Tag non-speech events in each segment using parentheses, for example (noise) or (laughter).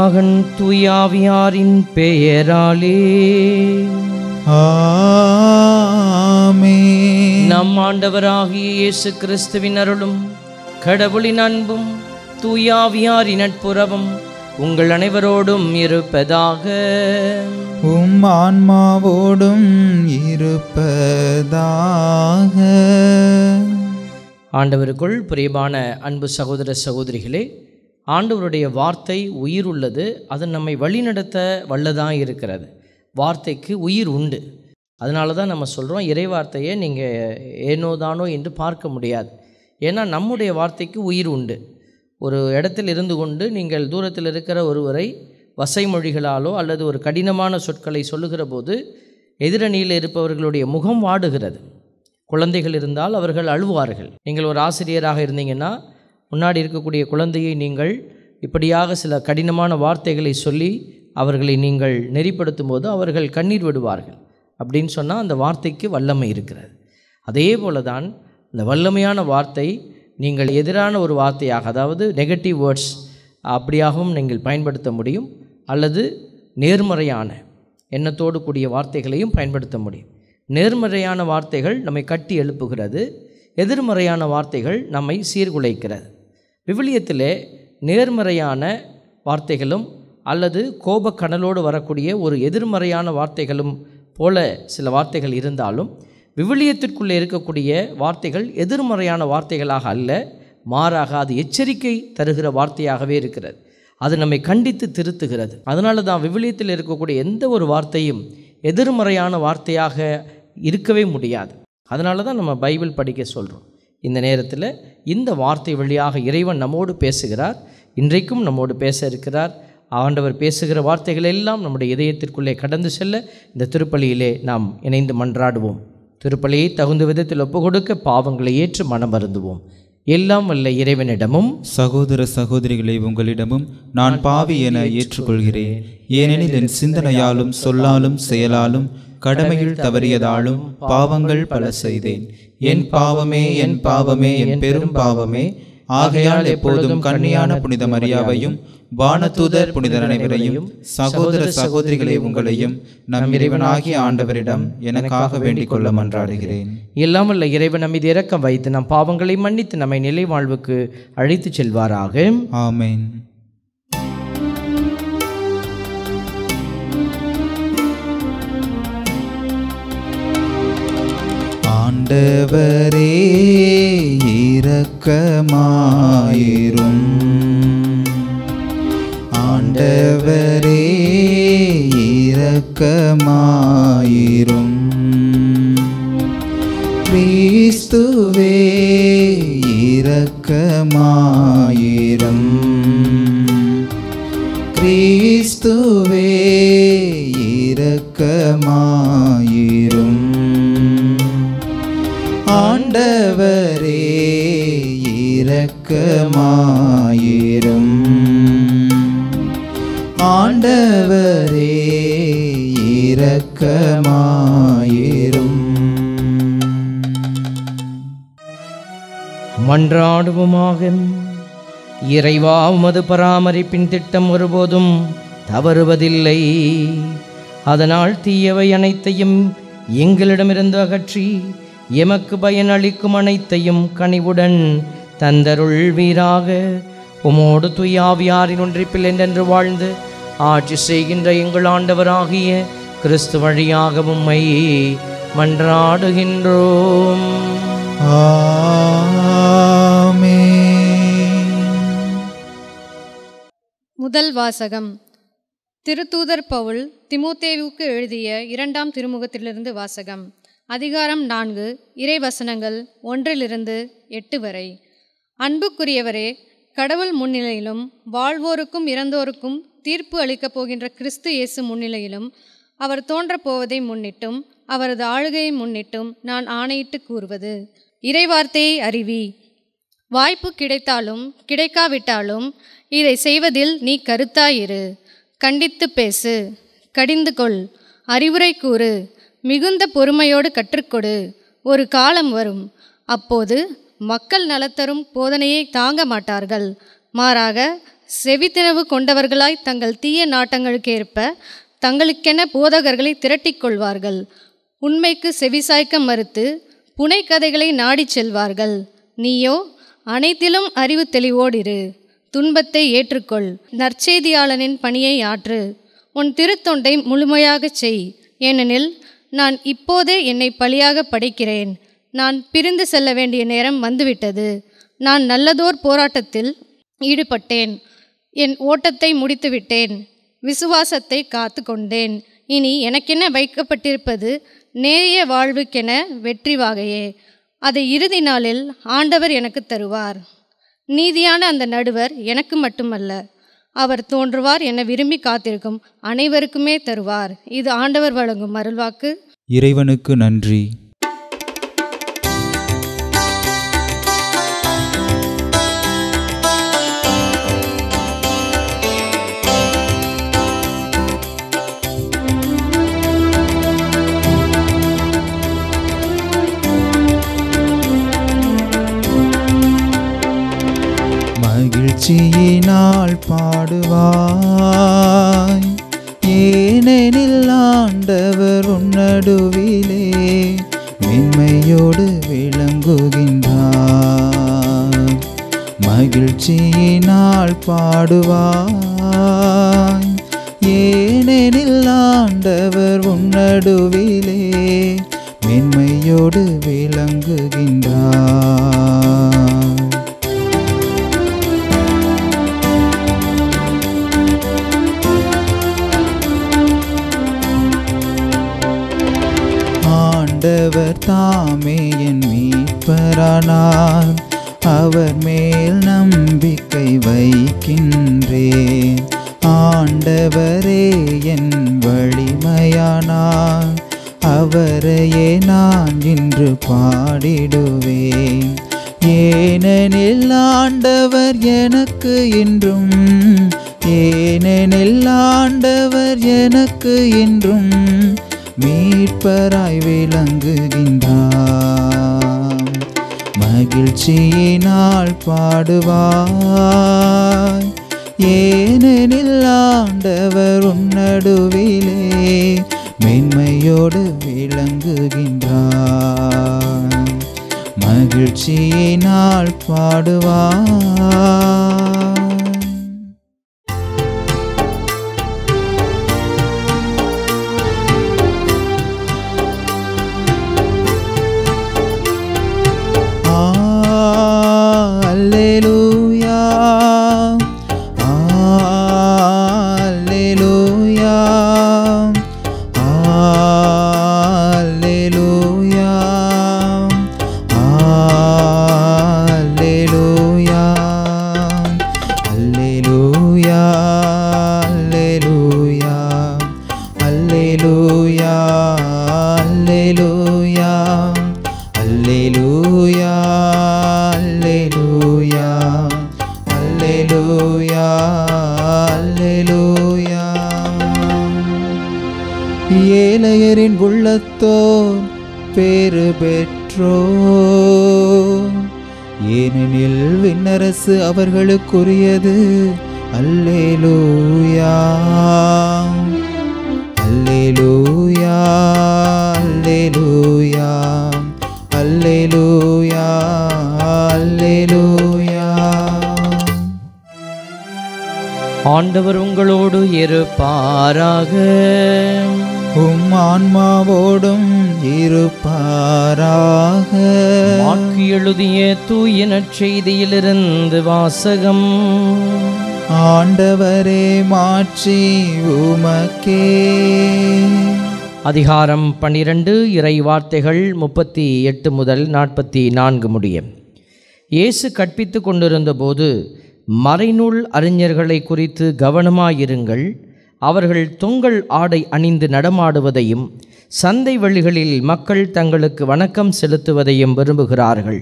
மகன் தூயாவியாரின் பெயராலே. நம் ஆண்டவராகிய இயேசு கிறிஸ்துவின் அருளும் கடவுளின் அன்பும் தூயாவியாரின் நட்புறவும் உங்கள் அனைவரோடும் இருப்பதாக. உம் ஆன்மாவோடும் இருப்பதாக. ஆண்டவருக்குள் பிரியமான அன்பு சகோதர சகோதரிகளே ஆண்டவருடைய வார்த்தை உயிர் உள்ளது அது நம்மை வழிநடத்த வல்லதாக இருக்கிறது. வார்த்தைக்கு உயிர் உண்டு. அதனால தான் நம்ம சொல்கிறோம் இறைவார்த்தையை நீங்கள் ஏனோதானோ என்று பார்க்க முடியாது. ஏன்னா நம்முடைய வார்த்தைக்கு உயிர் உண்டு. ஒரு இடத்தில் இருந்து கொண்டு நீங்கள் தூரத்தில் இருக்கிற ஒருவரை வசைமொழிகளாலோ அல்லது ஒரு கடினமான சொற்களை சொல்லுகிற போது எதிரணியில் இருப்பவர்களுடைய முகம் வாடுகிறது. குழந்தைகள் இருந்தால் அவர்கள் அழுவார்கள். நீங்கள் ஒரு ஆசிரியராக இருந்தீங்கன்னா முன்னாடி இருக்கக்கூடிய குழந்தையை நீங்கள் இப்படியாக சில கடினமான வார்த்தைகளை சொல்லி அவர்களை நீங்கள் நெறிப்படுத்தும் போது அவர்கள் கண்ணீர் விடுவார்கள். அப்படின்னு சொன்னால் அந்த வார்த்தைக்கு வல்லமை இருக்கிறது. அதே போல தான் இந்த வல்லமையான வார்த்தை நீங்கள் எதிரான ஒரு வார்த்தையாக அதாவது நெகட்டிவ் வேர்ட்ஸ் அப்படியாகவும் நீங்கள் பயன்படுத்த முடியும் அல்லது நேர்மறையான எண்ணத்தோடு கூடிய வார்த்தைகளையும் பயன்படுத்த முடியும். நேர்மறையான வார்த்தைகள் நம்மை கட்டி எழுப்புகிறது எதிர்மறையான வார்த்தைகள் நம்மை சீர்குலைக்கிறது. விவிலியத்திலே நேர்மறையான வார்த்தைகளும் அல்லது கோபக்கடலோடு வரக்கூடிய ஒரு எதிர்மறையான வார்த்தைகளும் போல சில வார்த்தைகள் இருந்தாலும் விவிலியத்திற்குள்ளே இருக்கக்கூடிய வார்த்தைகள் எதிர்மறையான வார்த்தைகளாக அல்ல மாறாக அது எச்சரிக்கை தருகிற வார்த்தையாகவே இருக்கிறது. அது நம்மை கண்டித்து திருத்துகிறது. அதனால தான் விவிலியத்தில் இருக்கக்கூடிய எந்த ஒரு வார்த்தையும் எதிர்மறையான வார்த்தையாக இருக்கவே முடியாது. அதனால தான் நம்ம பைபிள் படிக்க சொல்கிறோம் இந்த நேரத்தில் இந்த வார்த்தை வழியாக இறைவன் நம்மோடு பேசுகிறார் இன்றைக்கும் நம்மோடு பேச இருக்கிறார். ஆண்டவர் பேசுகிற வார்த்தைகள் எல்லாம் நம்முடைய இதயத்திற்குள்ளே கடந்து செல்ல இந்த திருப்பலியிலே நாம் இணைந்து மன்றாடுவோம். திருப்பலியை தகுந்த விதத்தில் ஒப்புக்கொடுக்க பாவங்களை ஏற்று மனம் வருந்துவோம். எல்லாம் வல்ல இறைவனிடமும் சகோதர சகோதரிகளை உங்களிடமும் நான் பாவி என ஏற்றுக்கொள்கிறேன். ஏனெனில் என் சிந்தனையாலும் சொல்லாலும் செயலாலும் கடமையில் தவறியதாலும் பாவங்கள் பல செய்தேன். என் பாவமே என் பாவமே என் பெரும் பாவமே. ஆகையால் எப்பொழுதும் கன்னியான புனித மரியாவையும் வானதூதர் புனிதர் அனைவரையும் சகோதர சகோதரிகளை உங்களையும் நம் இறைவனாகிய ஆண்டவரிடம் எனக்காக வேண்டிக் கொள்ள மன்றாடுகிறேன். எல்லாம் வல்ல இறைவன் நம்மீது இரக்கம் வைத்து நம் பாவங்களை மன்னித்து நம்மை நிலை வாழ்வுக்கு அழைத்துச் செல்வாராக. ஆமென். ஆண்டவரே இரக்கமாயிரும். ஆண்டவரே இரக்கமாயிரும். கிறிஸ்துவே இரக்கமாயிரும். கிறிஸ்துவே இரக்கமாயிரும் மாயிரும் ஆண்டவரே இரக்கமாயிரும். மன்றாடுவோமாக. இறைவா உமது பராமரிப்பின் திட்டம் ஒருபோதும் தவறுவதில்லை. அதனால் தீயவை அனைத்தையும் எங்களிடமிருந்து அகற்றி எமக்கு பயனளிக்கும் அனைத்தையும் கனிவுடன் தந்தருள் வீராக உமோடு துயாவியாரின் ஒன்றிப்பில் என்றென்று வாழ்ந்து ஆட்சி செய்கின்ற எங்கள் ஆண்டவராகிய கிறிஸ்து வழியாக உம்மை மன்றாடுகின்றோம். முதல் வாசகம். திருத்தூதர் பவுல் திமுத்தேவுக்கு எழுதிய இரண்டாம் திருமுகத்திலிருந்து வாசகம். அதிகாரம் நான்கு இறைவசனங்கள் ஒன்றிலிருந்து எட்டு வரை. அன்புக்குரியவரே கடவுள் முன்னிலையிலும் வாழ்வோருக்கும் இறந்தோருக்கும் தீர்ப்பு அளிக்கப் போகின்ற கிறிஸ்து இயேசு முன்னிலையிலும் அவர் தோன்றப் போவதை முன்னிட்டும் அவரது ஆளுகையை முன்னிட்டும் நான் ஆணையிட்டு கூறுவது. இறைவார்த்தையை அறிவி. வாய்ப்பு கிடைத்தாலும் கிடைக்காவிட்டாலும் இதை செய்வதில் நீ கருத்தாயிரு. கண்டித்து பேசு. கடிந்து கொள். அறிவுரை கூறு. மிகுந்த பொறுமையோடு கற்றுக்கொடு. ஒரு காலம் வரும். அப்போது மக்கள் நலத்தரும் போதனையை தாங்க மாட்டார்கள். மாறாக செவித்தினவு கொண்டவர்களாய் தங்கள் தீய நாட்டங்களுக்கேற்ப தங்களுக்கென போதகர்களை திரட்டிக்கொள்வார்கள் உண்மைக்கு செவிசாய்க்க மறுத்து புனைக்கதைகளை நாடிச் செல்வார்கள். நீயோ அனைத்திலும் அறிவு தெளிவோடிரு. துன்பத்தை ஏற்றுக்கொள். நற்செய்தியாளனின் பணியை ஆற்று. உன் திருத்தொண்டை முழுமையாகச் செய். ஏனெனில் நான் இப்போதே என்னை பலியாக படைக்கிறேன். நான் பிரிந்து செல்ல வேண்டிய நேரம் வந்துவிட்டது. நான் நல்லதோர் போராட்டத்தில் ஈடுபட்டேன். என் ஓட்டத்தை முடித்துவிட்டேன். விசுவாசத்தை காத்து கொண்டேன் இனி எனக்கென வைக்கப்பட்டிருப்பது நேரிய வாழ்வுக்கென வெற்றி வாகையே. அதை இறுதி நாளில் ஆண்டவர் எனக்கு தருவார். நீதியான அந்த நடுவர் எனக்கு மட்டுமல்ல. அவர் தோன்றுவார் என விரும்பி காத்திருக்கும் அனைவருக்குமே தருவார். இது ஆண்டவர் வழங்கும் அருள்வாக்கு. இறைவனுக்கு நன்றி. மகிழ்ச்சியினால் பாடுவார். Yeah. இருப்பாராக உம் ஆன்மாவோடும் இருப்பாராக. மாற்கு எழுதிய தூய நற்செய்தியிலிருந்து வாசகம். ஆண்டவரே மாட்சி உமக்கே. அதிகாரம் பன்னிரண்டு இறை வார்த்தைகள் முப்பத்தி எட்டு முதல் நாற்பத்தி நான்கு முடியும் இயேசு கற்பித்து கொண்டிருந்தபோது மறைநூல் அறிஞர்களை குறித்து கவனமாயிருங்கள். அவர்கள் தொங்கல் ஆடை அணிந்து நடமாடுவதையும் சந்தை வழிகளில் மக்கள் தங்களுக்கு வணக்கம் செலுத்துவதையும் விரும்புகிறார்கள்.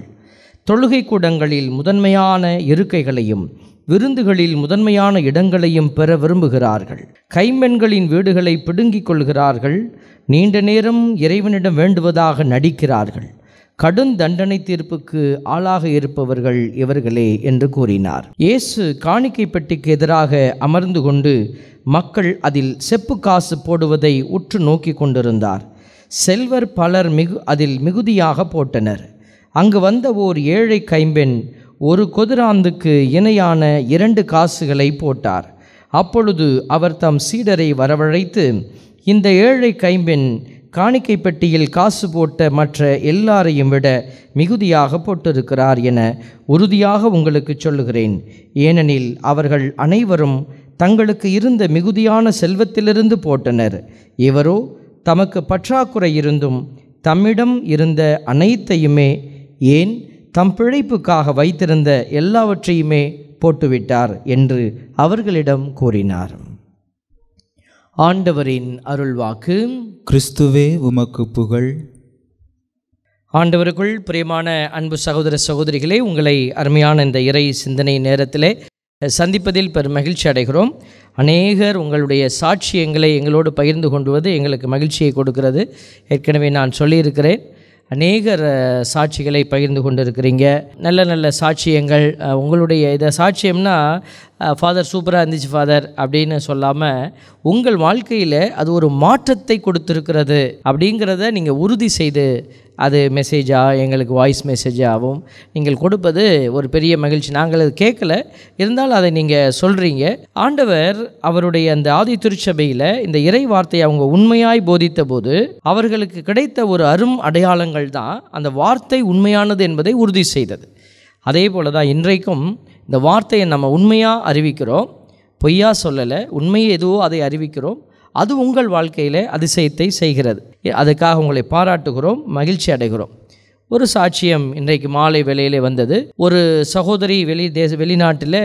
தொழுகை கூடங்களில் முதன்மையான இருக்கைகளையும் விருந்துகளில் முதன்மையான இடங்களையும் பெற விரும்புகிறார்கள். கைம்பெண்களின் வீடுகளை பிடுங்கிக் கொள்கிறார்கள். நீண்ட நேரம் இறைவனிடம் வேண்டுவதாக நடிக்கிறார்கள். கடும் தண்டனை தீர்ப்புக்கு ஆளாக இருப்பவர்கள் இவர்களே என்று கூறினார். இயேசு காணிக்கை பெட்டிக்கு எதிராக அமர்ந்து கொண்டு மக்கள் அதில் செப்பு காசு போடுவதை உற்று நோக்கி கொண்டிருந்தார். செல்வர் பலர் மிகு அதில் மிகுதியாக போட்டனர். அங்கு வந்த ஓர் ஏழை கைம்பெண் ஒரு கொதிராந்துக்கு இணையான இரண்டு காசுகளை போட்டார். அப்பொழுது அவர் தம் சீடரை வரவழைத்து இந்த ஏழை கைம்பெண் காணிக்கை பெட்டியில் காசு போட்ட மற்ற எல்லாரையும் விட மிகுதியாக போட்டிருக்கிறார் என உறுதியாக உங்களுக்கு சொல்லுகிறேன். ஏனெனில் அவர்கள் அனைவரும் தங்களுக்கு இருந்த மிகுதியான செல்வத்திலிருந்து போட்டனர். இவரோ தமக்கு பற்றாக்குறை இருந்தும் தம்மிடம் இருந்த அனைத்தையுமே ஏன் தம் பிழைப்புக்காக வைத்திருந்த எல்லாவற்றையுமே போட்டுவிட்டார் என்று அவர்களிடம் கூறினார். ஆண்டவரின் அருள்வாக்கு. கிறிஸ்துவே உமக்கு புகழ். ஆண்டவருக்குள் பிரியமான அன்பு சகோதர சகோதரிகளே உங்களை அருமையான இந்த இறை சிந்தனை நேரத்திலே சந்திப்பதில் பெரும் மகிழ்ச்சி அடைகிறோம். அநேகர் உங்களுடைய சாட்சியங்களை எங்களோடு பகிர்ந்து கொண்டுவது எங்களுக்கு மகிழ்ச்சியை கொடுக்கிறது. ஏற்கனவே நான் சொல்லியிருக்கிறேன். அநேகர் சாட்சிகளை பகிர்ந்து கொண்டிருக்கிறீங்க. நல்ல நல்ல சாட்சியங்கள். உங்களுடைய இதை சாட்சியம்னா ஃபாதர் சூப்பராக இருந்துச்சு ஃபாதர் அப்படின்னு சொல்லாமல் உங்கள் வாழ்க்கையில் அது ஒரு மாற்றத்தை கொடுத்துருக்கிறது அப்படிங்கிறத நீங்கள் உறுதி செய்து அது மெசேஜாக எங்களுக்கு வாய்ஸ் மெசேஜாகவும் நீங்கள் கொடுப்பது ஒரு பெரிய மகிழ்ச்சி. நாங்கள் அது கேட்கல. இருந்தாலும் அதை நீங்கள் சொல்கிறீங்க ஆண்டவர் அவருடைய அந்த ஆதி திருச்சபையில் இந்த இறை வார்த்தையை அவங்க உண்மையாய் போதித்த போது அவர்களுக்கு கிடைத்த ஒரு அரும் அடையாளங்கள் தான் அந்த வார்த்தை உண்மையானது என்பதை உறுதி செய்தது. அதே போல தான் இன்றைக்கும் இந்த வார்த்தையை நம்ம உண்மையாக அறிவிக்கிறோம். பொய்யா சொல்லலை. உண்மையை எதுவோ அதை அறிவிக்கிறோம். அது உங்கள் வாழ்க்கையில் அதிசயத்தை செய்கிறது. அதுக்காக உங்களை பாராட்டுகிறோம் மகிழ்ச்சி அடைகிறோம். ஒரு சாட்சியம் இன்றைக்கு மாலை வேளையிலே வந்தது. ஒரு சகோதரி வெளி தேச வெளிநாட்டில்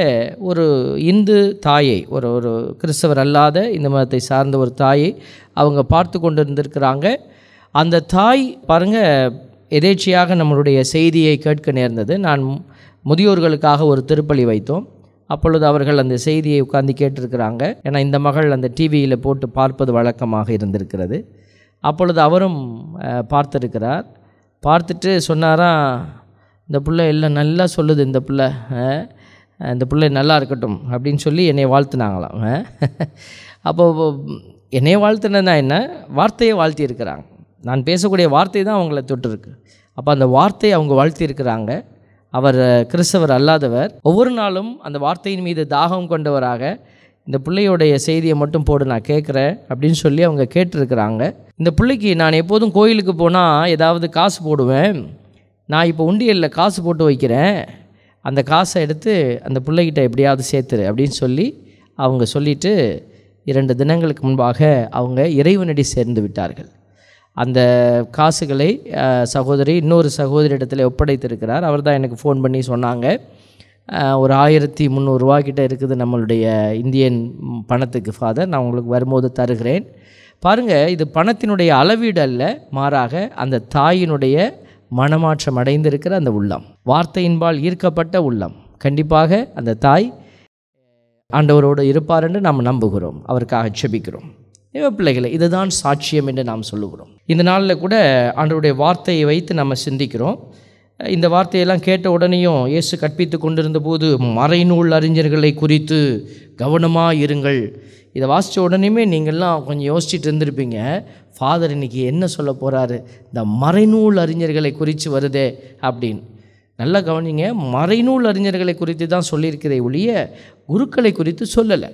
ஒரு இந்து தாயை ஒரு ஒரு கிறிஸ்தவர் அல்லாத இந்த மதத்தை சார்ந்த ஒரு தாயை அவங்க பார்த்து கொண்டு இருந்திருக்கிறாங்க அந்த தாய் பாருங்க எதேச்சியாக நம்மளுடைய செய்தியை கேட்க நேர்ந்தது. நான் முதியோர்களுக்காக ஒரு திருப்பலி வைத்தோம். அப்பொழுது அவர்கள் அந்த செய்தியை உட்கார்ந்து கேட்டிருக்கிறாங்க. ஏன்னா இந்த மகள் அந்த டிவியில் போட்டு பார்ப்பது வழக்கமாக இருந்திருக்கிறது. அப்பொழுது அவரும் பார்த்துருக்கிறார். பார்த்துட்டு சொன்னாராம் இந்த பிள்ளை எல்லாம் நல்லா சொல்லுது இந்த பிள்ளை. இந்த பிள்ளை நல்லா இருக்கட்டும் அப்படின்னு சொல்லி என்னை வாழ்த்துனாங்களாம். அப்போ என்னை வாழ்த்துனதுனா என்ன வார்த்தையை வாழ்த்தியிருக்கிறாங்க. நான் பேசக்கூடிய வார்த்தை தான் அவங்கள தொட்டிருக்கு. அப்போ அந்த வார்த்தையை அவங்க வாழ்த்தியிருக்கிறாங்க. அவர் கிறிஸ்தவர் அல்லாதவர் ஒவ்வொரு நாளும் அந்த வார்த்தையின் மீது தாகம் கொண்டவராக இந்த பிள்ளையோடைய செய்தியை மட்டும் போடு நான் கேட்குறேன் அப்படின்னு சொல்லி அவங்க கேட்டிருக்கிறாங்க. இந்த பிள்ளைக்கு நான் எப்போதும் கோயிலுக்கு போனால் ஏதாவது காசு போடுவேன். நான் இப்போ உண்டியலில் காசு போட்டு வைக்கிறேன். அந்த காசை எடுத்து அந்த பிள்ளைகிட்ட எப்படியாவது சேர்த்துரு அப்படின்னு சொல்லி அவங்க சொல்லிட்டு இரண்டு தினங்களுக்கு முன்பாக அவங்க இறைவனடி சேர்ந்து விட்டார்கள். அந்த காசுகளை சகோதரி இன்னொரு சகோதரியிடத்தில் ஒப்படைத்திருக்கிறார். அவர் தான் எனக்கு ஃபோன் பண்ணி சொன்னாங்க. ஒரு ஆயிரத்தி முந்நூறுரூவா கிட்ட இருக்குது நம்மளுடைய இந்தியன் பணத்துக்கு ஃபாதர் நான் உங்களுக்கு வரும்போது தருகிறேன். பாருங்கள் இது பணத்தினுடைய அளவீடு அல்ல மாறாக அந்த தாயினுடைய மனமாற்றம் அடைந்திருக்கிற அந்த உள்ளம். வார்த்தையின்பால் ஈர்க்கப்பட்ட உள்ளம். கண்டிப்பாக அந்த தாய் ஆண்டவரோடு இருப்பார் என்று நாம் நம்புகிறோம். அவருக்காக செபிக்கிறோம் இவ பிள்ளைகளை இதுதான் சாட்சியம் என்று நாம் சொல்லுகிறோம். இந்த நாளில் கூட ஆண்டவருடைய வார்த்தையை வைத்து நம்ம சிந்திக்கிறோம். இந்த வார்த்தையெல்லாம் கேட்ட உடனேயும் இயேசு கற்பித்து கொண்டிருந்த போது மறைநூல் அறிஞர்களை குறித்து கவனமாக இருங்கள். இதை வாசித்த உடனேயுமே நீங்கள்லாம் கொஞ்சம் யோசிச்சுட்டு இருந்திருப்பீங்க. ஃபாதர் இன்னைக்கு என்ன சொல்ல போகிறாரு இந்த மறைநூல் அறிஞர்களை குறித்து வருதே அப்படின்னு. நல்லா கவனிங்க மறைநூல் அறிஞர்களை குறித்து தான் சொல்லியிருக்கிறதே ஒழிய குருக்களை குறித்து சொல்லலை.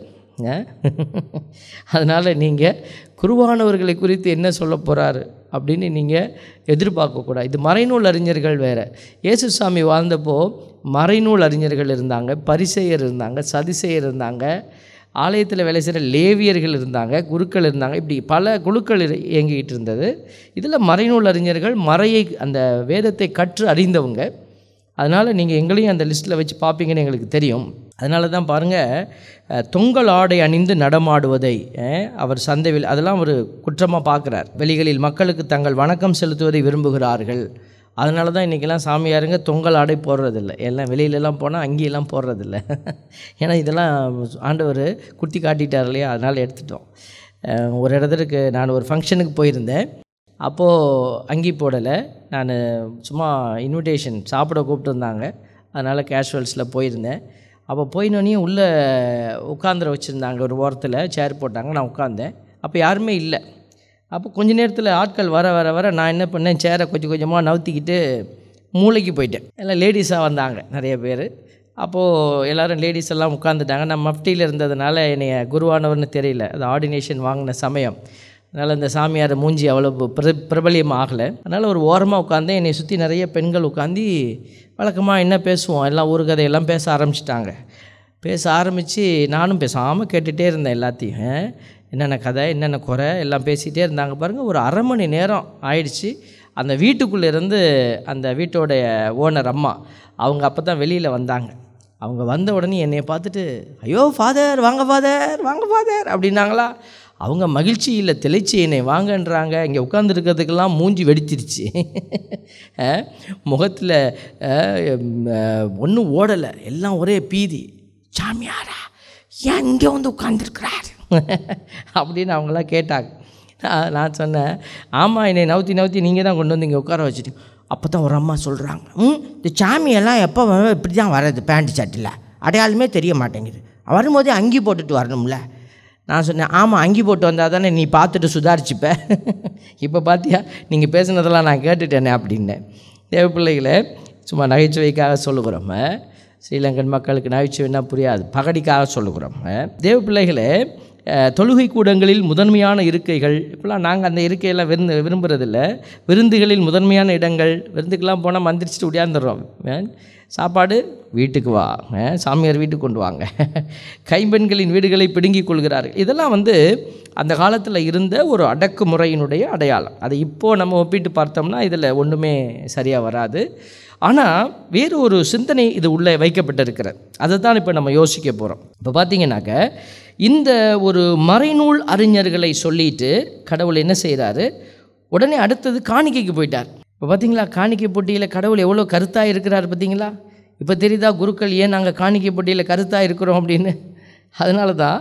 அதனால் நீங்கள் குருவானவர்களை குறித்து என்ன சொல்ல போகிறாரு அப்படின்னு நீங்கள் எதிர்பார்க்கக்கூடாது இது மறைநூல் அறிஞர்கள் வேறு. இயேசுசாமி வாழ்ந்தப்போ மறைநூல் அறிஞர்கள் இருந்தாங்க பரிசெயர் இருந்தாங்க சதிசெயர் இருந்தாங்க ஆலயத்தில் வேலை செய்கிற லேவியர்கள் இருந்தாங்க குருக்கள் இருந்தாங்க இப்படி பல குழுக்கள் இரு- இயங்கிக்கிட்டு இருந்தது. இதில் மறைநூல் அறிஞர்கள் மறையை அந்த வேதத்தை கற்று அறிந்தவங்க. அதனால் நீங்கள் எங்களையும் அந்த லிஸ்ட்டில் வச்சு பார்ப்பீங்கன்னு எங்களுக்கு தெரியும். அதனால தான் பாருங்கள் தொங்கல் ஆடை அணிந்து நடமாடுவதை அவர் சந்தைவில் அதெல்லாம் ஒரு குற்றமாக பார்க்குறார். வெளிகளில் மக்களுக்கு தங்கள் வணக்கம் செலுத்துவதை விரும்புகிறார்கள். அதனால தான் இன்றைக்கெல்லாம் சாமியாருங்க தொங்கல் ஆடை போடுறதில்ல. எல்லாம் வெளியிலலாம் போனால் அங்கேயெல்லாம் போடுறதில்ல. (laughs) ஏன்னா இதெல்லாம் ஆண்டவர் குத்தி காட்டிட்டார் இல்லையா? அதனால் எடுத்துட்டோம். ஒரு இடத்துக்கு நான் ஒரு ஃபங்க்ஷனுக்கு போயிருந்தேன். அப்போது அங்கி போடலை. நான் சும்மா இன்விடேஷன் சாப்பிட கூப்பிட்டுருந்தாங்க அதனால் கேஷுவல்ஸில் போயிருந்தேன். அப்போ போயினோடனே உள்ளே உட்காந்துர வச்சுருந்தாங்க ஒரு ஓரத்தில் சேர் போட்டாங்க. நான் உட்காந்தேன். அப்போ யாருமே இல்லை. அப்போ கொஞ்ச நேரத்தில் ஆட்கள் வர வர வர நான் என்ன பண்ணேன் சேரை கொஞ்சம் கொஞ்சமாக நவுத்திக்கிட்டு மூளைக்கு போயிட்டேன். எல்லாம் லேடிஸாக வந்தாங்க நிறைய பேர். அப்போது எல்லோரும் லேடிஸ் எல்லாம் உட்காந்துட்டாங்க நான் மஃப்டியில் இருந்ததுனால என்னைய குருவானவர்னு தெரியல. அது ஆர்டினேஷன் வாங்கின சமயம். அதனால் இந்த சாமியார் மூஞ்சி அவ்வளோ பிர பிரபலியம் ஆகலை அதனால் ஒரு ஓரமாக உட்காந்து என்னை சுற்றி நிறைய பெண்கள் உட்காந்து வழக்கமாக என்ன பேசுவோம்? எல்லாம் ஊர் கதையெல்லாம் பேச ஆரம்பிச்சிட்டாங்க. பேச ஆரம்பித்து நானும் பேசாமல் கேட்டுகிட்டே இருந்தேன் எல்லாத்தையும். என்னென்ன கதை என்னென்ன குறை எல்லாம் பேசிகிட்டே இருந்தாங்க. பாருங்கள் ஒரு அரை மணி நேரம் ஆயிடுச்சு. அந்த வீட்டுக்குள்ளே இருந்து அந்த வீட்டோடைய ஓனர் அம்மா அவங்க அப்போ தான் வெளியில் வந்தாங்க. அவங்க வந்த உடனே என்னை பார்த்துட்டு ஐயோ ஃபாதர் வாங்க ஃபாதர் வாங்க ஃபாதர் அப்படின்னாங்களா. அவங்க மகிழ்ச்சியில் தெளிச்சு என்னை வாங்கன்றாங்க. இங்கே உட்காந்துருக்கிறதுக்கெல்லாம் மூஞ்சி வெடிச்சிருச்சு. முகத்தில் ஒன்றும் ஓடலை. எல்லாம் ஒரே பீதி. சாமியாரா ஏன் இங்கே வந்து உட்காந்துருக்கிறார் அப்படின்னு அவங்களாம் கேட்டாங்க. நான் நான் சொன்னேன் ஆமாம் என்னை நவுத்தி நவுத்தி நீங்கள் தான் கொண்டு வந்து இங்கே உட்கார வச்சுட்டீங்க அப்போ தான் ஒரு அம்மா சொல்கிறாங்க ம் இந்த சாமியெல்லாம் எப்போ இப்படி தான் வர்றது பேண்ட் சட்டில் அடையாளமே தெரிய மாட்டேங்குது. வரும்போதே அங்கி போட்டுட்டு வரணும்ல. நான் சொன்னேன் ஆமாம் அங்கி போட்டு வந்தால் தானே நீ பார்த்துட்டு சுதாரிச்சுப்ப. (laughs) இப்போ பார்த்தியா நீங்கள் பேசுனதெல்லாம் நான் கேட்டுட்டேனே அப்படின்னேன். தேவ பிள்ளைகளை சும்மா நகைச்சுவைக்காக சொல்லுகிறோம். ஸ்ரீலங்கன் மக்களுக்கு நகைச்சுவைன்னா புரியாது பகடிக்காக சொல்லுகிறோம். தேவ பிள்ளைகளே தொழுகை கூடங்களில் முதன்மையான இருக்கைகள் இப்போலாம் நாங்கள் அந்த இருக்கையெல்லாம் விருந்து விரும்புகிறதில்ல விருந்துகளில் முதன்மையான இடங்கள் விருந்துக்கெல்லாம் போனால் மந்திரிச்சிட்டு உடையாந்துடுறோம் சாப்பாடு வீட்டுக்கு வா சாமியார் வீட்டுக்கு கொண்டு வாங்க. கைம்பெண்களின் வீடுகளை பிடுங்கிக் கொள்கிறார்கள். இதெல்லாம் வந்து அந்த காலத்தில் இருந்த ஒரு அடக்குமுறையினுடைய அடையாளம். அதை இப்போது நம்ம ஒப்பிட்டு பார்த்தோம்னா இதில் ஒன்றுமே சரியாக வராது. ஆனால் வேறு ஒரு சிந்தனை இது உள்ளே வைக்கப்பட்டிருக்கிறது. அதை தான் இப்போ நம்ம யோசிக்க போகிறோம் இப்போ பார்த்தீங்கன்னாக்க இந்த ஒரு மறைநூல் அறிஞர்களை சொல்லிட்டு கடவுள் என்ன செய்கிறாரு உடனே அடுத்தது காணிக்கைக்கு போயிட்டார். இப்போ பார்த்தீங்களா காணிக்கை போட்டியில் கடவுள் எவ்வளோ கருத்தாக இருக்கிறார் பார்த்தீங்களா இப்போ தெரியுதா குருக்கள் ஏன் நாங்கள் காணிக்கை போட்டியில் கருத்தாக இருக்கிறோம் அப்படின்னு? அதனால தான்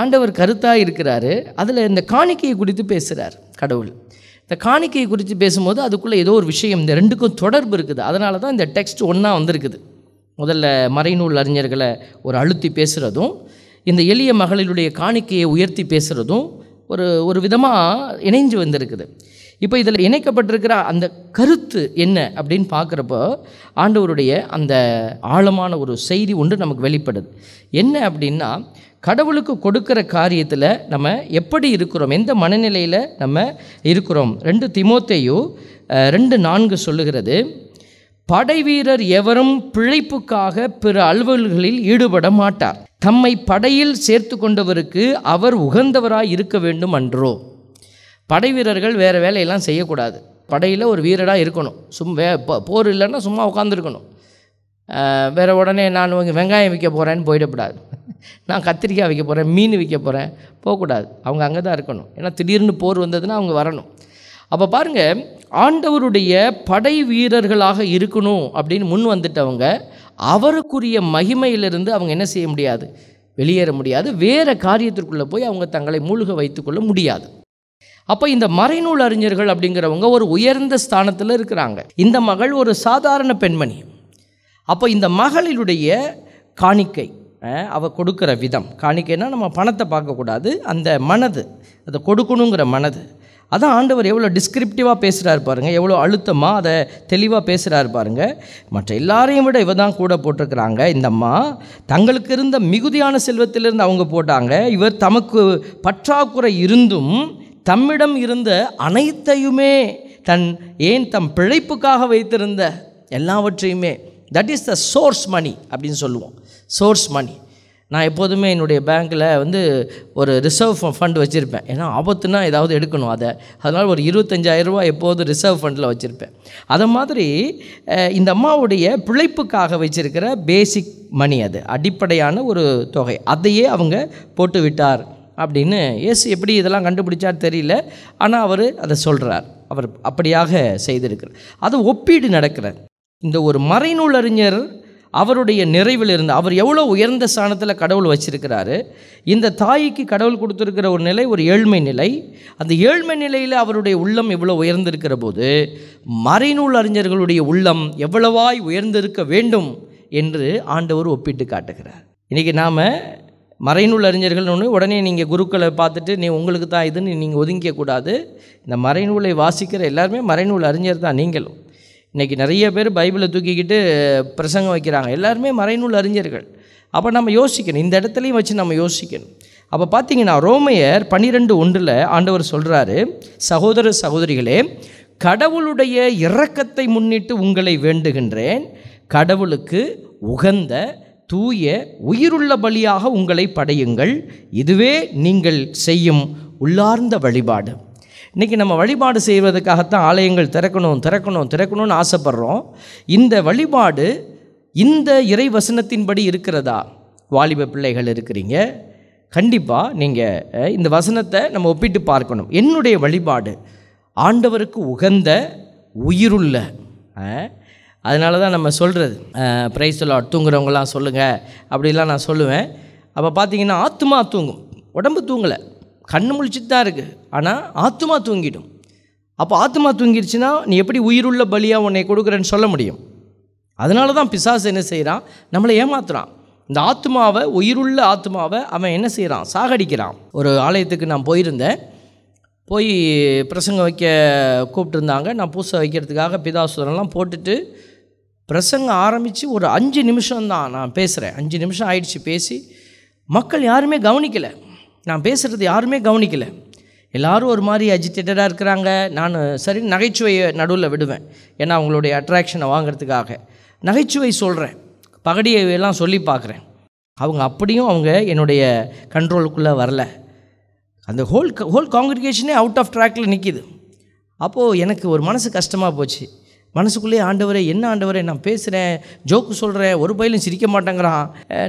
ஆண்டவர் கருத்தாக இருக்கிறாரு. அதில் இந்த காணிக்கையை குறித்து பேசுகிறார் கடவுள். இந்த காணிக்கையை குறித்து பேசும்போது அதுக்குள்ளே ஏதோ ஒரு விஷயம் இந்த ரெண்டுக்கும் தொடர்பு இருக்குது. அதனால தான் இந்த டெக்ஸ்ட் ஒன்றா வந்திருக்குது. முதல்ல மறைநூல் அறிஞர்களை ஒரு அழுத்தி பேசுகிறதும் இந்த எளிய மகளிருடைய காணிக்கையை உயர்த்தி பேசுகிறதும் ஒரு ஒரு விதமாக இணைஞ்சு வந்திருக்குது. இப்போ இதில் இணைக்கப்பட்டிருக்கிற அந்த கருத்து என்ன அப்படின்னு பார்க்குறப்போ ஆண்டவருடைய அந்த ஆழமான ஒரு செய்தி ஒன்று நமக்கு வெளிப்படுது. என்ன அப்படின்னா கடவுளுக்கு கொடுக்கிற காரியத்தில் நம்ம எப்படி இருக்கிறோம் எந்த மனநிலையில் நம்ம இருக்கிறோம்? ரெண்டு திமோத்தையும் ரெண்டு நான்கு சொல்லுகிறது படைவீரர் எவரும் பிழைப்புக்காக பிற அலுவல்களில் ஈடுபட மாட்டார். தம்மை படையில் சேர்த்து கொண்டவருக்கு அவர் உகந்தவராய் இருக்க வேண்டும் அன்றோ. படை வீரர்கள் வேறு வேலையெல்லாம் செய்யக்கூடாது. படையில் ஒரு வீரராக இருக்கணும். சும் வே போர் இல்லைன்னா சும்மா உட்காந்துருக்கணும் வேறு உடனே நான் இங்கே வெங்காயம் விற்க போகிறேன்னு போயிடக்கூடாது. நான் கத்திரிக்காய் விற்க போகிறேன் மீன் விற்க போகிறேன் போகக்கூடாது. அவங்க அங்கே தான் இருக்கணும். ஏன்னா திடீர்னு போர் வந்ததுன்னா அவங்க வரணும். அப்போ பாருங்கள் ஆண்டவருடைய படை வீரர்களாக இருக்கணும் அப்படின்னு முன் வந்துட்டவங்க அவருக்குரிய மகிமையிலிருந்து அவங்க என்ன செய்ய முடியாது? வெளியேற முடியாது. வேறு காரியத்திற்குள்ளே போய் அவங்க தங்களை மூழ்க வைத்துக்கொள்ள முடியாது. அப்போ இந்த மறைநூல் அறிஞர்கள் அப்படிங்கிறவங்க ஒரு உயர்ந்த ஸ்தானத்தில் இருக்கிறாங்க. இந்த மகள் ஒரு சாதாரண பெண்மணி. அப்போ இந்த மகளினுடைய காணிக்கை அவள் கொடுக்குற விதம். காணிக்கைன்னா நம்ம பணத்தை பார்க்கக்கூடாது அந்த மனது அதை கொடுக்கணுங்கிற மனது. அதான் ஆண்டவர் எவ்வளோ டிஸ்கிரிப்டிவாக பேசுகிறாரு பாருங்கள் எவ்வளோ அழுத்தமாக அதை தெளிவாக பேசுகிறாரு பாருங்க. மற்ற எல்லாரையும் விட இவ தான் கூட போட்டிருக்கிறாங்க. இந்த அம்மா தங்களுக்கு இருந்த மிகுதியான செல்வத்திலிருந்து அவங்க போட்டாங்க. இவர் தமக்கு பற்றாக்குறை இருந்தும் தம்மிடம் இருந்த அனைத்தையுமே தன் ஏன் தம் பிழைப்புக்காக வைத்திருந்த எல்லாவற்றையுமே that is the source money அப்படின்னு சொல்லுவோம். சோர்ஸ் மணி நான் எப்போதுமே என்னுடைய பேங்க்கில் வந்து ஒரு ரிசர்வ் ஃபண்ட் வச்சுருப்பேன். ஏன்னா ஆபத்துனா ஏதாவது எடுக்கணும் அதை. அதனால் ஒரு இருபத்தஞ்சாயிரரூபா எப்போதும் ரிசர்வ் ஃபண்டில் வச்சுருப்பேன். அதை மாதிரி இந்த அம்மாவுடைய பிழைப்புக்காக வச்சுருக்கிற பேசிக் மணி அது. அடிப்படையான ஒரு தொகை. அதையே அவங்க போட்டு விட்டார் அப்படின்னு இயேசு எப்படி இதெல்லாம் கண்டுபிடிச்சார் தெரியல. ஆனால் அவர் அதை சொல்கிறார் அவர் அப்படியாக செய்திருக்கிறார். அது ஒப்பீடு நடக்கிறார் இந்த ஒரு மறைநூல் அறிஞர் அவருடைய நிறைவில் இருந்து அவர் எவ்வளோ உயர்ந்த ஸ்தானத்தில் கடவுள் வச்சிருக்கிறாரு இந்த தாய்க்கு கடவுள் கொடுத்துருக்கிற ஒரு நிலை ஒரு ஏழ்மை நிலை அந்த ஏழ்மை நிலையில் அவருடைய உள்ளம் எவ்வளோ உயர்ந்திருக்கிற போது மறைநூல் அறிஞர்களுடைய உள்ளம் எவ்வளவாய் உயர்ந்திருக்க வேண்டும் என்று ஆண்டவர் ஒப்பிட்டு காட்டுகிறார். இன்றைக்கி நாம் மறைநூல் அறிஞர்கள்னு ஒன்று உடனே நீங்கள் குருக்களை பார்த்துட்டு நீ உங்களுக்கு தான் இதுன்னு நீங்கள் ஒதுங்கிக்கக்கூடாது இந்த மறைநூலை வாசிக்கிற எல்லாருமே மறைநூல் அறிஞர் தான் நீங்களும். இன்றைக்கி நிறைய பேர் பைபிளை தூக்கிக்கிட்டு பிரசங்கம் வைக்கிறாங்க. எல்லாருமே மறைநூல் அறிஞர்கள். அப்போ நம்ம யோசிக்கணும். இந்த இடத்துலையும் வச்சு நம்ம யோசிக்கணும். அப்போ பார்த்தீங்கன்னா ரோமையர் பன்னிரெண்டு ஒன்றில் ஆண்டவர் சொல்கிறாரு சகோதர சகோதரிகளே கடவுளுடைய இரக்கத்தை முன்னிட்டு உங்களை வேண்டுகின்றேன். கடவுளுக்கு உகந்த தூய உயிருள்ள பலியாக உங்களை படையுங்கள். இதுவே நீங்கள் செய்யும் உள்ளார்ந்த வழிபாடு. இன்றைக்கி நம்ம வழிபாடு செய்வதற்காகத்தான் ஆலயங்கள் திறக்கணும் திறக்கணும் திறக்கணும்னு ஆசைப்பட்றோம். இந்த வழிபாடு இந்த இறை வசனத்தின்படி இருக்கிறதா? வாலிப பிள்ளைகள் இருக்கிறீங்க. கண்டிப்பாக நீங்கள் இந்த வசனத்தை நம்ம ஒப்பிட்டு பார்க்கணும். என்னுடைய வழிபாடு ஆண்டவருக்கு உகந்த உயிருள்ள அதனால தான் நம்ம சொல்கிறது ப்ரைஸ் லாட் தூங்குறவங்களாம் சொல்லுங்கள் அப்படிலாம் நான் சொல்லுவேன். அப்போ பார்த்தீங்கன்னா ஆத்மா தூங்கும். உடம்பு தூங்கலை. கண்ணு முழிச்சிட்டு தான் இருக்குது ஆனால் ஆத்மா தூங்கிடும். அப்போ ஆத்மா தூங்கிடுச்சுன்னா நீ எப்படி உயிருள்ள பலியாக உன்னை கொடுக்குறேன்னு சொல்ல முடியும். அதனால தான் பிசாசு என்ன செய்கிறான் நம்மளை ஏமாத்துறான். இந்த ஆத்மாவை உயிருள்ள ஆத்மாவை அவன் என்ன செய்கிறான் சாகடிக்கிறான். ஒரு ஆலயத்துக்கு நான் போயிருந்தேன். போய் பிரசங்கம் வைக்க கூப்பிட்டுருந்தாங்க. நான் பூசை வைக்கிறதுக்காக பிதாசுரம்லாம் போட்டுட்டு பிரசங்கம் ஆரம்பித்து ஒரு அஞ்சு நிமிஷம் தான் நான் பேசுகிறேன் அஞ்சு நிமிஷம் ஆயிடுச்சு பேசி. மக்கள் யாருமே கவனிக்கலை. நான் பேசுகிறது யாருமே கவனிக்கலை. எல்லோரும் ஒரு மாதிரி அஜிடேட்டடாக இருக்கிறாங்க. நான் சரி நகைச்சுவையை நடுவில் விடுவேன். ஏன்னா அவங்களுடைய அட்ராக்ஷனை வாங்குறதுக்காக. நகைச்சுவை சொல்கிறேன் பகடியை எல்லாம் சொல்லி பார்க்குறேன். அவங்க அப்படியும் அவங்க என்னுடைய கண்ட்ரோலுக்குள்ளே வரல. அந்த ஹோல் ஹோல் காங்கிரிகேஷனே அவுட் ஆஃப் ட்ராக்கில் நிற்கிது அப்போது எனக்கு ஒரு மனசு கஷ்டமாக போச்சு. மனசுக்குள்ளே ஆண்டவரே என்ன ஆண்டவரே நான் பேசுகிறேன் ஜோக்கு சொல்கிறேன் ஒரு பயிலும் சிரிக்க மாட்டேங்கிறான்.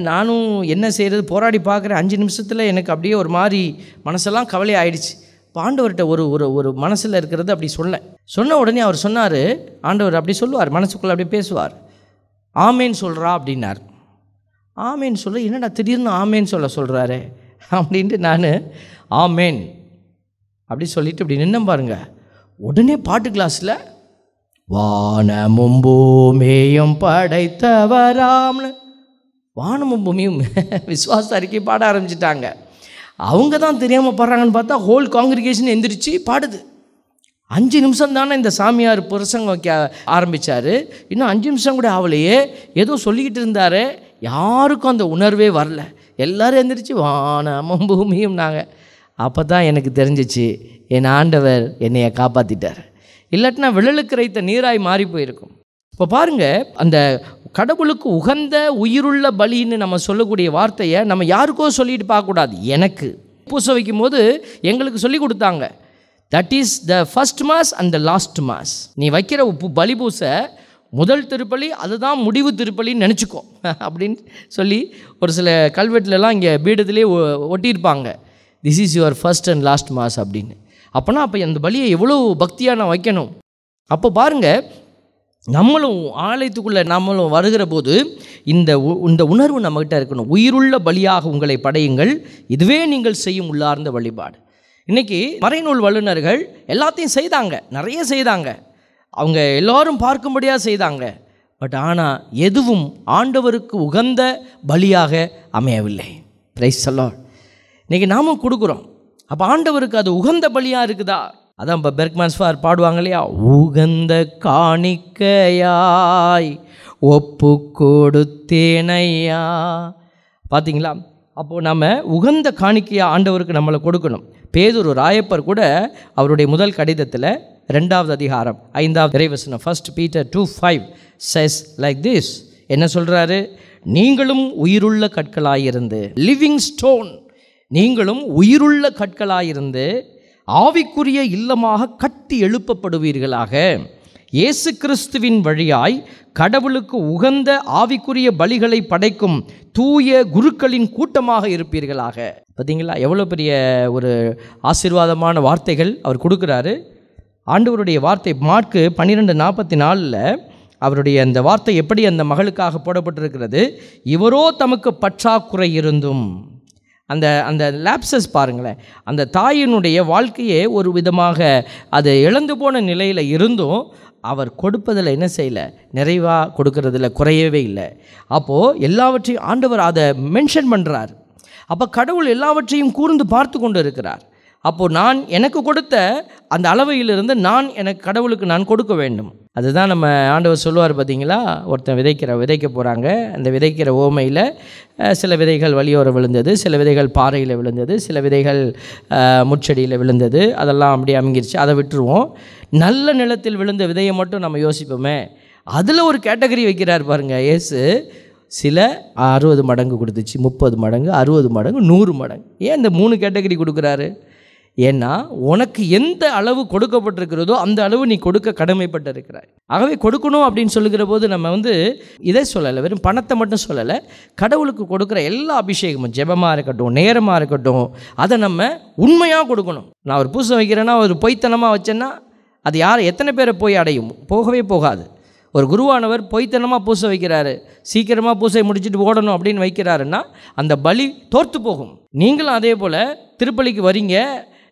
நானும் என்ன செய்கிறது போராடி பார்க்குறேன். அஞ்சு நிமிஷத்தில் எனக்கு அப்படியே ஒரு மாதிரி மனசெல்லாம் கவலை ஆயிடுச்சு. இப்போ ஆண்டவர்கிட்ட ஒரு ஒரு ஒரு மனசில் இருக்கிறது அப்படி சொன்னேன் சொன்ன உடனே அவர் சொன்னார் ஆண்டவர் அப்படி சொல்லுவார் மனசுக்குள்ளே அப்படியே பேசுவார். ஆமேன்னு சொல்கிறா அப்படின்னார். ஆமேன்னு சொல்ல என்னடா திடீர்னு ஆமேன்னு சொல்ல சொல்கிறாரு அப்படின்ட்டு நான் ஆமேன். அப்படி சொல்லிட்டு இப்படி நின்று பாருங்க. உடனே பாட்டு கிளாஸில் வானமும் பூமியும் படைத்தவராம்னு. வானமும் பூமியும் விஸ்வாச அறிக்கை பாட ஆரம்பிச்சிட்டாங்க. அவங்க தான் தெரியாமல் பாடுறாங்கன்னு பார்த்தா ஹோல் காங்கிரிகேஷன் எந்திரிச்சு பாடுது. அஞ்சு நிமிஷம் தானே இந்த சாமியார் பிரசங்கம் வைக்க ஆரம்பித்தார் இன்னும் அஞ்சு நிமிஷம் கூட ஆகலையே ஏதோ சொல்லிக்கிட்டு இருந்தார். யாருக்கும் அந்த உணர்வே வரல. எல்லாரும் எந்திரிச்சு வானமும் பூமியும் நாங்கள் அப்போ தான் எனக்கு தெரிஞ்சிச்சு என் ஆண்டவர் என்னைய காப்பாற்றிட்டார் இல்லாட்டினா விழலுக்கு ரைத்த நீராய் மாறி போயிருக்கும் இப்போ பாருங்கள் அந்த கடவுளுக்கு உகந்த உயிருள்ள பலின்னு நம்ம சொல்லக்கூடிய வார்த்தையை நம்ம யாருக்கோ சொல்லிட்டு பார்க்கக்கூடாது. எனக்கு. பூசை வைக்கும்போது எங்களுக்கு சொல்லி கொடுத்தாங்க. That is the first mass and the last mass நீ வைக்கிற உப்பு பலி பூசை முதல் திருப்பலி அதுதான் முடிவு திருப்பலின்னு நினச்சிக்கோ. (laughs) அப்படின்னு சொல்லி ஒரு சில கல்வெட்டுலலாம் இங்கே பீடத்திலே ஒட்டியிருப்பாங்க. This is your first and last mass அப்படின்னு. அப்போனா அப்போ அந்த பலியை எவ்வளோ பக்தியாக நான் வைக்கணும்? அப்போ பாருங்கள் நம்மளும் ஆலயத்துக்குள்ளே நம்மளும் வருகிற போது இந்த உ- இந்த உணர்வு நம்மகிட்ட இருக்கணும். உயிருள்ள பலியாக உங்களை படையுங்கள். இதுவே நீங்கள் செய்யும் உள்ளார்ந்த வழிபாடு. இன்றைக்கி மறைநூல் வல்லுநர்கள் எல்லாத்தையும் செய்தாங்க. நிறைய செய்தாங்க. அவங்க எல்லோரும் பார்க்கும்படியாக செய்தாங்க. பட் ஆனால் எதுவும் ஆண்டவருக்கு உகந்த பலியாக அமையவில்லை. பிரைஸ் சொல்லார் இன்றைக்கி நாமும் கொடுக்குறோம். அப்போ ஆண்டவருக்கு அது உகந்த பலியாக இருக்குதா? அதான் இப்போ பெர்க்மான்ஸ்வார் பாடுவாங்க இல்லையா? உகந்த காணிக்கையாய் ஒப்பு கொடுத்தேனையா பார்த்தீங்களா அப்போது நம்ம உகந்த காணிக்கையாக ஆண்டவருக்கு நம்மளை கொடுக்கணும். பேதொரு ராயப்பர் கூட அவருடைய முதல் கடிதத்தில் ரெண்டாவது அதிகாரம் ஐந்தாவது இறைவசனம் first Peter two five says like this என்ன சொல்கிறாரு நீங்களும் உயிருள்ள கற்களாயிருந்து லிவிங் ஸ்டோன் நீங்களும் உயிருள்ள கற்களாயிருந்து ஆவிக்குரிய இல்லமாக கட்டி எழுப்பப்படுவீர்களாக. இயேசு கிறிஸ்துவின் வழியாய் கடவுளுக்கு உகந்த ஆவிக்குரிய பலிகளை படைக்கும் தூய குருக்களின் கூட்டமாக இருப்பீர்களாக. பார்த்தீங்களா எவ்வளோ பெரிய ஒரு ஆசீர்வாதமான வார்த்தைகள் அவர் கொடுக்குறாரு. ஆண்டவருடைய வார்த்தை மார்க்கு பன்னிரெண்டு நாற்பத்தி நாலில் அவருடைய அந்த வார்த்தை எப்படி அந்த மகளுக்காக போடப்பட்டிருக்கிறது? இவரோ தமக்கு பற்றாக்குறை இருந்தும். அந்த அந்த லேப்சஸ் பாருங்களேன். அந்த தாயினுடைய வாழ்க்கையே ஒரு விதமாக அது இழந்து போன நிலையில் இருந்தும் அவர் கொடுப்பதில் என்ன செய்யலை? நிறைவாக கொடுக்கறதில் குறையவே இல்லை. அப்போது எல்லாவற்றையும் ஆண்டவர் அதை மென்ஷன் பண்ணுறார் அப்போ கடவுள் எல்லாவற்றையும் கூர்ந்து பார்த்து கொண்டு இருக்கிறார். அப்போது நான் எனக்கு கொடுத்த அந்த அளவையிலிருந்து நான் எனக்கு கடவுளுக்கு நான் கொடுக்க வேண்டும். அதுதான் நம்ம ஆண்டவர் சொல்லுவார் பார்த்தீங்களா? ஒருத்தன் விதைக்கிற விதைக்க போகிறாங்க அந்த விதைக்கிற ஓமையில் சில விதைகள் வழியோரம் விழுந்தது சில விதைகள் பாறையில் விழுந்தது சில விதைகள் முச்செடியில் விழுந்தது அதெல்லாம் அப்படியே அமுங்கிருச்சு. அதை விட்டுருவோம். நல்ல நிலத்தில் விழுந்த விதையை மட்டும் நம்ம யோசிப்போமே. அதில் ஒரு கேட்டகரி வைக்கிறார் பாருங்கள் ஏசு சில அறுபது மடங்கு கொடுத்துச்சு முப்பது மடங்கு அறுபது மடங்கு நூறு மடங்கு. ஏன் இந்த மூணு கேட்டகரி கொடுக்குறாரு? ஏன்னா உனக்கு எந்த அளவு கொடுக்கப்பட்டிருக்கிறதோ அந்த அளவு நீ கொடுக்க கடமைப்பட்டிருக்கிறாய். ஆகவே கொடுக்கணும் அப்படின்னு சொல்லுகிற போது நம்ம வந்து இதை சொல்லலை. வெறும் பணத்தை மட்டும் சொல்லலை. கடவுளுக்கு கொடுக்குற எல்லா அபிஷேகமும் ஜெபமாக இருக்கட்டும் நேரமாக இருக்கட்டும் அதை நம்ம உண்மையாக கொடுக்கணும். நான் ஒரு பூசை வைக்கிறேன்னா ஒரு பொய்த்தனமாக வச்சேன்னா அது யார் எத்தனை பேரை போய் அடையும்? போகவே போகாது. ஒரு குருவானவர் பொய்த்தனமாக பூசை வைக்கிறாரு. சீக்கிரமாக பூசை முடிச்சுட்டு ஓடணும் அப்படின்னு வைக்கிறாருன்னா அந்த பலி தோர்த்து போகும். நீங்களும் அதே போல் திருப்பலிக்கு வரீங்க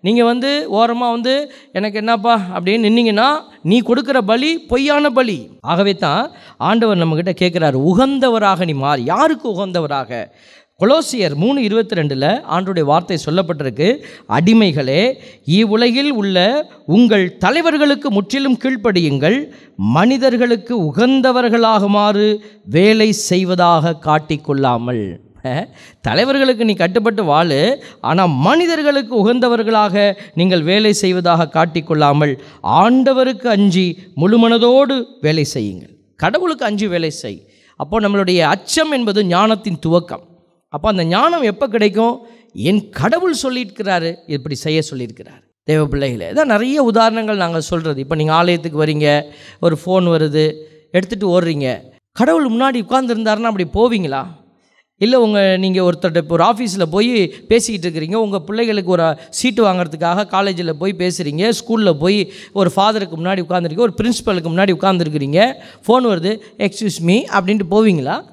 நீங்கள் வந்து ஓரமாக வந்து எனக்கு என்னப்பா அப்படின்னு நின்னீங்கன்னா நீ கொடுக்குற பலி பொய்யான பலி. ஆகவே தான் ஆண்டவர் நம்மக்கிட்ட கேட்குறாரு உகந்தவராக நீ மாறி. யாருக்கு உகந்தவராக? கொலோசியர் மூணு இருபத்தி ரெண்டில் ஆண்டுடைய வார்த்தை சொல்லப்பட்டிருக்கு அடிமைகளே இவ்வுலகில் உள்ள உங்கள் தலைவர்களுக்கு முற்றிலும் கீழ்ப்படியுங்கள் மனிதர்களுக்கு உகந்தவர்களாகுமாறு வேலை செய்வதாக காட்டிக்கொள்ளாமல் தலைவர்களுக்கு நீ கட்டுப்பட்டு வாழு ஆனால் மனிதர்களுக்கு உகந்தவர்களாக நீங்கள் வேலை செய்வதாக காட்டிக்கொள்ளாமல் ஆண்டவருக்கு அஞ்சி முழுமனதோடு வேலை செய்யுங்கள். கடவுளுக்கு அஞ்சு வேலை செய். அப்போ நம்மளுடைய அச்சம் என்பது ஞானத்தின் துவக்கம். அப்போ அந்த ஞானம் எப்போ கிடைக்கும்? என் கடவுள் சொல்லியிருக்கிறாரு இப்படி செய்ய சொல்லியிருக்கிறார். தேவ பிள்ளைகளே இதான் நிறைய உதாரணங்கள் நாங்கள் சொல்கிறது இப்போ நீங்கள் ஆலயத்துக்கு வரீங்க ஒரு ஃபோன் வருது எடுத்துகிட்டு ஓடுறீங்க. கடவுள் முன்னாடி உட்கார்ந்துருந்தாருன்னா அப்படி போவீங்களா? இல்லை உங்கள் நீங்கள் ஒருத்தர்கிட்ட இப்போ ஒரு ஆஃபீஸில் போய் பேசிக்கிட்டு இருக்கிறீங்க உங்கள் பிள்ளைகளுக்கு ஒரு சீட்டு வாங்குறதுக்காக காலேஜில் போய் பேசுகிறீங்க ஸ்கூலில் போய் ஒரு ஃபாதருக்கு முன்னாடி உட்காந்துருக்கீங்க ஒரு பிரின்ஸிபலுக்கு முன்னாடி உட்காந்துருக்கிறீங்க ஃபோன் வருது எக்ஸ்கியூஸ் மீ அப்படின்ட்டு போவீங்களா?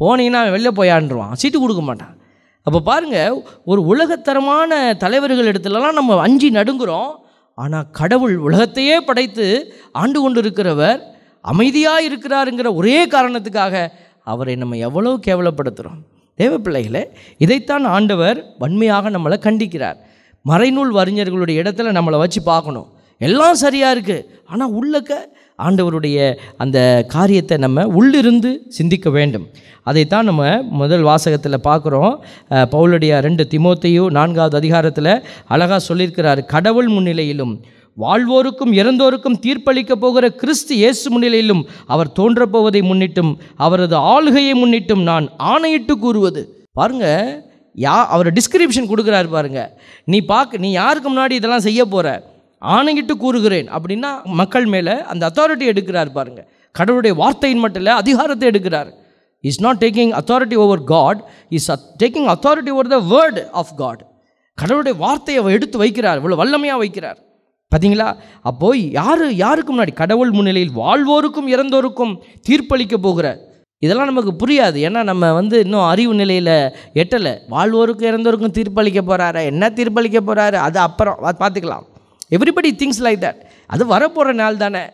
போனீங்கன்னா அவன் வெளில போயாண்டுருவான் சீட்டு கொடுக்க மாட்டான். அப்போ பாருங்கள் ஒரு உலகத்தரமான தலைவர்கள் இடத்துலலாம் நம்ம அஞ்சி நடுங்குறோம் ஆனால் கடவுள் உலகத்தையே படைத்து ஆண்டு கொண்டு இருக்கிறவர் அமைதியாக இருக்கிறாருங்கிற ஒரே காரணத்துக்காக அவரை நம்ம எவ்வளோ கேவலப்படுத்துகிறோம் தேவ பிள்ளைகளை இதைத்தான் ஆண்டவர் வன்மையாக நம்மளை கண்டிக்கிறார். மறைநூல் வறிஞர்களுடைய இடத்துல நம்மளை வச்சு பார்க்கணும். எல்லாம் சரியாக இருக்குது ஆனால் உள்ளக்க ஆண்டவருடைய அந்த காரியத்தை நம்ம உள்ளிருந்து சிந்திக்க வேண்டும். அதைத்தான் நம்ம முதல் வாசகத்தில் பார்க்குறோம். அஹ், பவுலுடைய ரெண்டு திமோத்தையும் நான்காவது அதிகாரத்தில் அழகாக சொல்லியிருக்கிறார். கடவுள் முன்னிலையிலும் வாழ்வோருக்கும் இறந்தோருக்கும் தீர்ப்பளிக்கப் போகிற கிறிஸ்து இயேசு முன்னிலையிலும் அவர் தோன்றப் போவதை முன்னிட்டும் அவரது ஆளுகையை முன்னிட்டும் நான் ஆணையிட்டு கூறுவது. பாருங்க யா அவர் டிஸ்கிரிப்ஷன் கொடுக்குறாரு பாருங்க. நீ பார்க்க நீ யாருக்கு முன்னாடி இதெல்லாம் செய்ய போகிற ஆணையிட்டு கூறுகிறேன் அப்படின்னா மக்கள் மேலே அந்த அத்தாரிட்டி எடுக்கிறார் பாருங்க. கடவுளுடைய வார்த்தையின் மட்டும் இல்லை அதிகாரத்தை எடுக்கிறார். Is not taking authority over God is taking authority over the word of God கடவுளுடைய வார்த்தையை எடுத்து வைக்கிறார் இவ்வளோ வல்லமையாக வைக்கிறார். பார்த்தீங்களா அப்போ யார் யாருக்கு முன்னாடி? கடவுள் முன்னிலையில் வாழ்வோருக்கும் இறந்தோருக்கும் தீர்ப்பளிக்க போகிற. இதெல்லாம் நமக்கு புரியாது. ஏன்னா நம்ம வந்து இன்னும் அறிவு நிலையில் எட்டலை. வாழ்வோருக்கும் இறந்தோருக்கும் தீர்ப்பளிக்க போகிறாரு என்ன தீர்ப்பளிக்க போகிறாரு அது அப்புறம் பார்த்துக்கலாம் எவ்ரிபடி திங்ஸ் லைக் தட் அது வரப்போகிற நாள் தானே.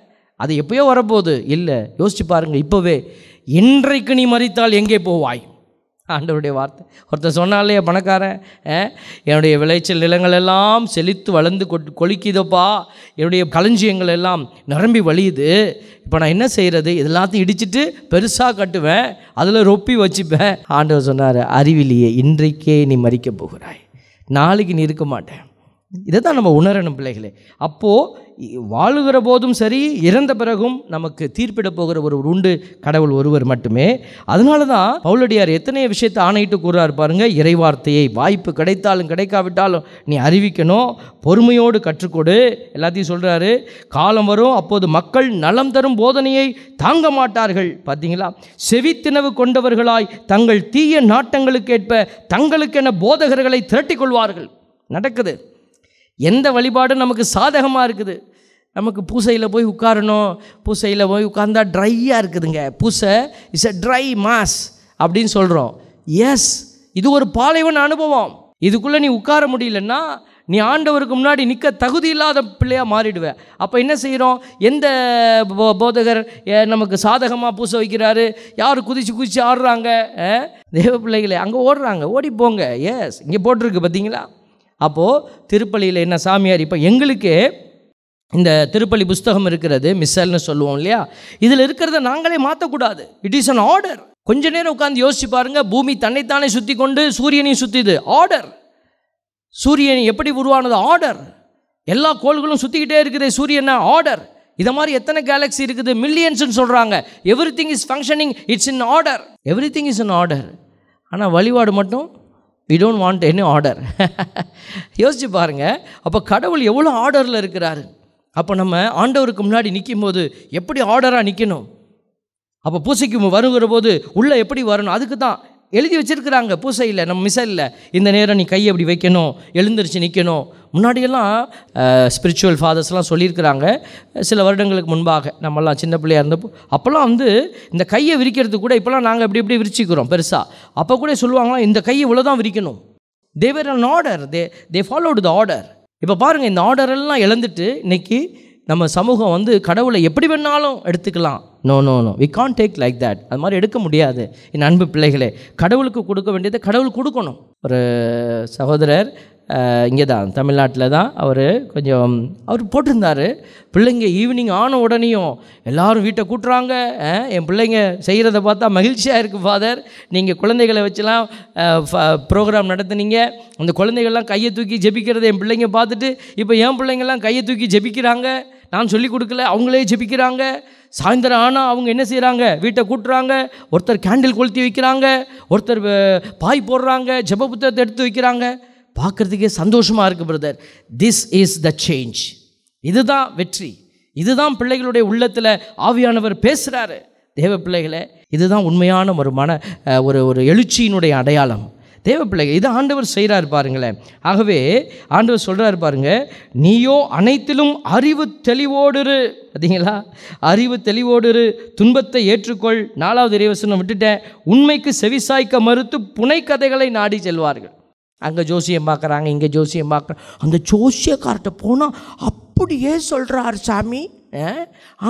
அது எப்பயோ வரப்போகுது. இல்லை யோசிச்சு பாருங்கள் இப்போவே. இன்றைக்கு நீ மறித்தால் எங்கே போவாய்? ஆண்டவருடைய வார்த்தை. ஒருத்தர் சொன்னாலே பணக்காரன் என்னுடைய விளைச்சல் நிலங்கள் எல்லாம் செழித்து வளர்ந்து கொட் கொளிக்குதப்பா என்னுடைய களஞ்சியங்கள் எல்லாம் நிரம்பி வழியுது. இப்போ நான் என்ன செய்கிறது இதெல்லாத்தையும் இடிச்சிட்டு பெருசாக கட்டுவேன். அதில் ரொப்பி வச்சுப்பேன். ஆண்டவர் சொன்னார் அறிவிலேயே இன்றைக்கே நீ மறிக்க போகிறாய். நாளைக்கு நீ இருக்க மாட்டேன். இதை தான் நம்ம உணரணும் பிள்ளைகளே. அப்போது வாழுகிற போதும் சரி இறந்த பிறகும் நமக்கு தீர்ப்பிட போகிற ஒரு உண்டு கடவுள் ஒருவர் மட்டுமே. அதனால தான் பவுலடியார் எத்தனை விஷயத்தை ஆணையிட்டு கூறாரு பாருங்க இறைவார்த்தையை வாய்ப்பு கிடைத்தாலும் கிடைக்காவிட்டாலும் நீ அறிவிக்கணும் பொறுமையோடு கற்றுக்கொடு. எல்லாத்தையும் சொல்கிறாரு காலம் வரும் அப்போது மக்கள் நலம் தரும் போதனையை தாங்க மாட்டார்கள். பார்த்தீங்களா செவித்தினவு கொண்டவர்களாய் தங்கள் தீய நாட்டங்களுக்கேற்ப தங்களுக்கென போதகர்களை திரட்டிக்கொள்வார்கள் நடக்குது. எந்த வழிபாடும் நமக்கு சாதகமாக இருக்குது. நமக்கு பூசையில் போய் உட்காரணும். பூசையில் போய் உட்கார்ந்தா ட்ரையாக இருக்குதுங்க. பூசை இஸ் அ ட்ரை மாஸ் அப்படின்னு சொல்கிறோம் எஸ் இது ஒரு பாலைவன் அனுபவம். இதுக்குள்ளே நீ உட்கார முடியலன்னா நீ ஆண்டவருக்கு முன்னாடி நிற்க தகுதி இல்லாத பிள்ளையாக மாறிடுவேன் அப்போ என்ன செய்கிறோம் எந்த போ- போதகர் நமக்கு சாதகமாக பூச வைக்கிறாரு? யார் குதிச்சு குதிச்சு ஆடுறாங்க? தேவ பிள்ளைகளே அங்கே ஓடுறாங்க. ஓடி போங்க. எஸ் இங்கே போட்டிருக்கு பார்த்தீங்களா அப்போது திருப்பலியில் என்ன சாமியார் இப்போ எங்களுக்கு இந்த திருப்பலி புஸ்தகம் இருக்கிறது மிஸ்ஸல்னு சொல்லுவோம் இல்லையா? இதில் இருக்கிறத நாங்களே மாற்றக்கூடாது இட் இஸ் அன் ஆர்டர் கொஞ்ச நேரம் உட்காந்து யோசிச்சு பாருங்க பூமி தன்னைத்தானே சுற்றி கொண்டு சூரியனையும் சுற்றிது ஆர்டர் சூரியன் எப்படி உருவானது? ஆர்டர் எல்லா கோள்களும் சுற்றிக்கிட்டே இருக்குது சூரியனை ஆர்டர் இதை மாதிரி எத்தனை கேலக்ஸி இருக்குது? மில்லியன்ஸ்னு சொல்கிறாங்க everything is functioning it's in order everything is in order ஆனால் வழிபாடு மட்டும் we don't want any order யோசிச்சு பாருங்கள் அப்போ கடவுள் எவ்வளோ ஆர்டரில் இருக்கிறாரு? அப்போ நம்ம ஆண்டவருக்கு முன்னாடி நிற்கும் போது எப்படி ஆர்டராக நிற்கணும் அப்போ பூசைக்கு வருகிற போது உள்ளே எப்படி வரணும்? அதுக்கு தான் எழுதி வச்சிருக்கிறாங்க பூசையில் நம்ம மிசைலில். இந்த நேரம் நீ கையை அப்படி வைக்கணும் எழுந்திரிச்சு நிற்கணும் முன்னாடியெல்லாம் ஸ்பிரிச்சுவல் ஃபாதர்ஸ்லாம் சொல்லியிருக்கிறாங்க. சில வருடங்களுக்கு முன்பாக நம்மலாம் சின்ன பிள்ளையாக இருந்தப்போ அப்போல்லாம் வந்து இந்த கையை விரிக்கிறது கூட இப்போலாம் நாங்கள் இப்படி இப்படி விரிச்சிக்கிறோம் பெருசாக அப்போ கூட சொல்லுவாங்களாம் இந்த கையை இவ்வளோ தான் விரிக்கணும் they were an order they they followed the order இப்போ பாருங்கள் இந்த ஆர்டர் எல்லாம் இழந்துட்டு இன்னைக்கு நம்ம சமூகம் வந்து கடவுளை எப்படி வேணாலும் எடுத்துக்கலாம். No no no we can take like that அது மாதிரி எடுக்க முடியாது. என் அன்பு பிள்ளைகளே கடவுளுக்கு கொடுக்க வேண்டியதை கடவுள் கொடுக்கணும். ஒரு சகோதரர் இங்கே தான் தமிழ்நாட்டில் தான் அவர் கொஞ்சம் அவர் போட்டிருந்தார். பிள்ளைங்க ஈவினிங் ஆன உடனேயும் எல்லாரும் வீட்டை கூட்டுறாங்க. என் பிள்ளைங்க செய்கிறத பார்த்தா மகிழ்ச்சியாக இருக்குது ஃபாதர் நீங்கள் குழந்தைகளை வச்சுலாம் ப்ரோக்ராம் நடத்துனீங்க. அந்த குழந்தைகள்லாம் கையை தூக்கி ஜெபிக்கிறத என் பிள்ளைங்க பார்த்துட்டு இப்போ என் பிள்ளைங்கள்லாம் கையை தூக்கி ஜெபிக்கிறாங்க. நான் சொல்லிக் கொடுக்கல அவங்களே ஜெபிக்கிறாங்க. சாயந்தரம் ஆனால் அவங்க என்ன செய்கிறாங்க வீட்டை கூட்டுறாங்க. ஒருத்தர் கேண்டில் கொளுத்தி வைக்கிறாங்க. ஒருத்தர் பாய் போடுறாங்க. ஜெப புத்தகத்தை எடுத்து வைக்கிறாங்க. பார்க்குறதுக்கே சந்தோஷமாக இருக்குது brother this is the change இதுதான் வெற்றி. இதுதான் பிள்ளைகளுடைய உள்ளத்தில் ஆவியானவர் பேசுகிறாரு தேவ பிள்ளைகளை இதுதான் உண்மையான ஒரு மன ஒரு ஒரு எழுச்சியினுடைய அடையாளம். தேவ பிள்ளைகள் இது ஆண்டவர் செய்கிறார் பாருங்களேன். ஆகவே ஆண்டவர் சொல்கிறார் பாருங்க நீயோ அனைத்திலும் அறிவு தெளிவோடு பார்த்தீங்களா அறிவு தெளிவோடுரு துன்பத்தை ஏற்றுக்கொள். நாலாவது இறைவசனம் விட்டுட்டேன். உண்மைக்கு செவிசாய்க்க மறுத்து புனைக்கதைகளை நாடி செல்வார்கள். அங்கே ஜோசியம் பார்க்குறாங்க இங்கே ஜோசியம் பார்க்குறாங்க அந்த ஜோசியக்கார்ட்ட போனால் அப்படியே சொல்கிறார் சாமி.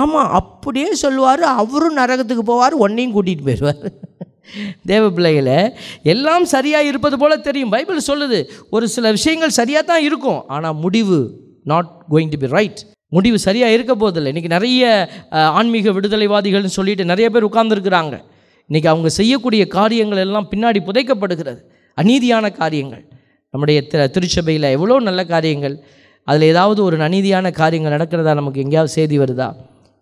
ஆமாம் அப்படியே சொல்லுவார் அவரும் நரகத்துக்கு போவார் ஒன்னையும் கூட்டிகிட்டு போயிடுவார். தேவ பிள்ளைகளே எல்லாம் சரியாக இருப்பது போல் தெரியும். பைபிள் சொல்லுது ஒரு சில விஷயங்கள் சரியாக தான் இருக்கும் ஆனால் முடிவு not going to be right முடிவு சரியாக இருக்க போதில்லை இன்றைக்கி நிறைய ஆன்மீக விடுதலைவாதிகள்னு சொல்லிட்டு நிறைய பேர் உட்கார்ந்துருக்குறாங்க. இன்றைக்கி அவங்க செய்யக்கூடிய காரியங்கள் எல்லாம் பின்னாடி புதைக்கப்படுகிறது. அநீதியான காரியங்கள். நம்முடைய திருச்சபையில் எவ்வளோ நல்ல காரியங்கள். அதில் ஏதாவது ஒரு அநீதியான காரியங்கள் நடக்கிறதா நமக்கு எங்கேயாவது செய்தி வருதா?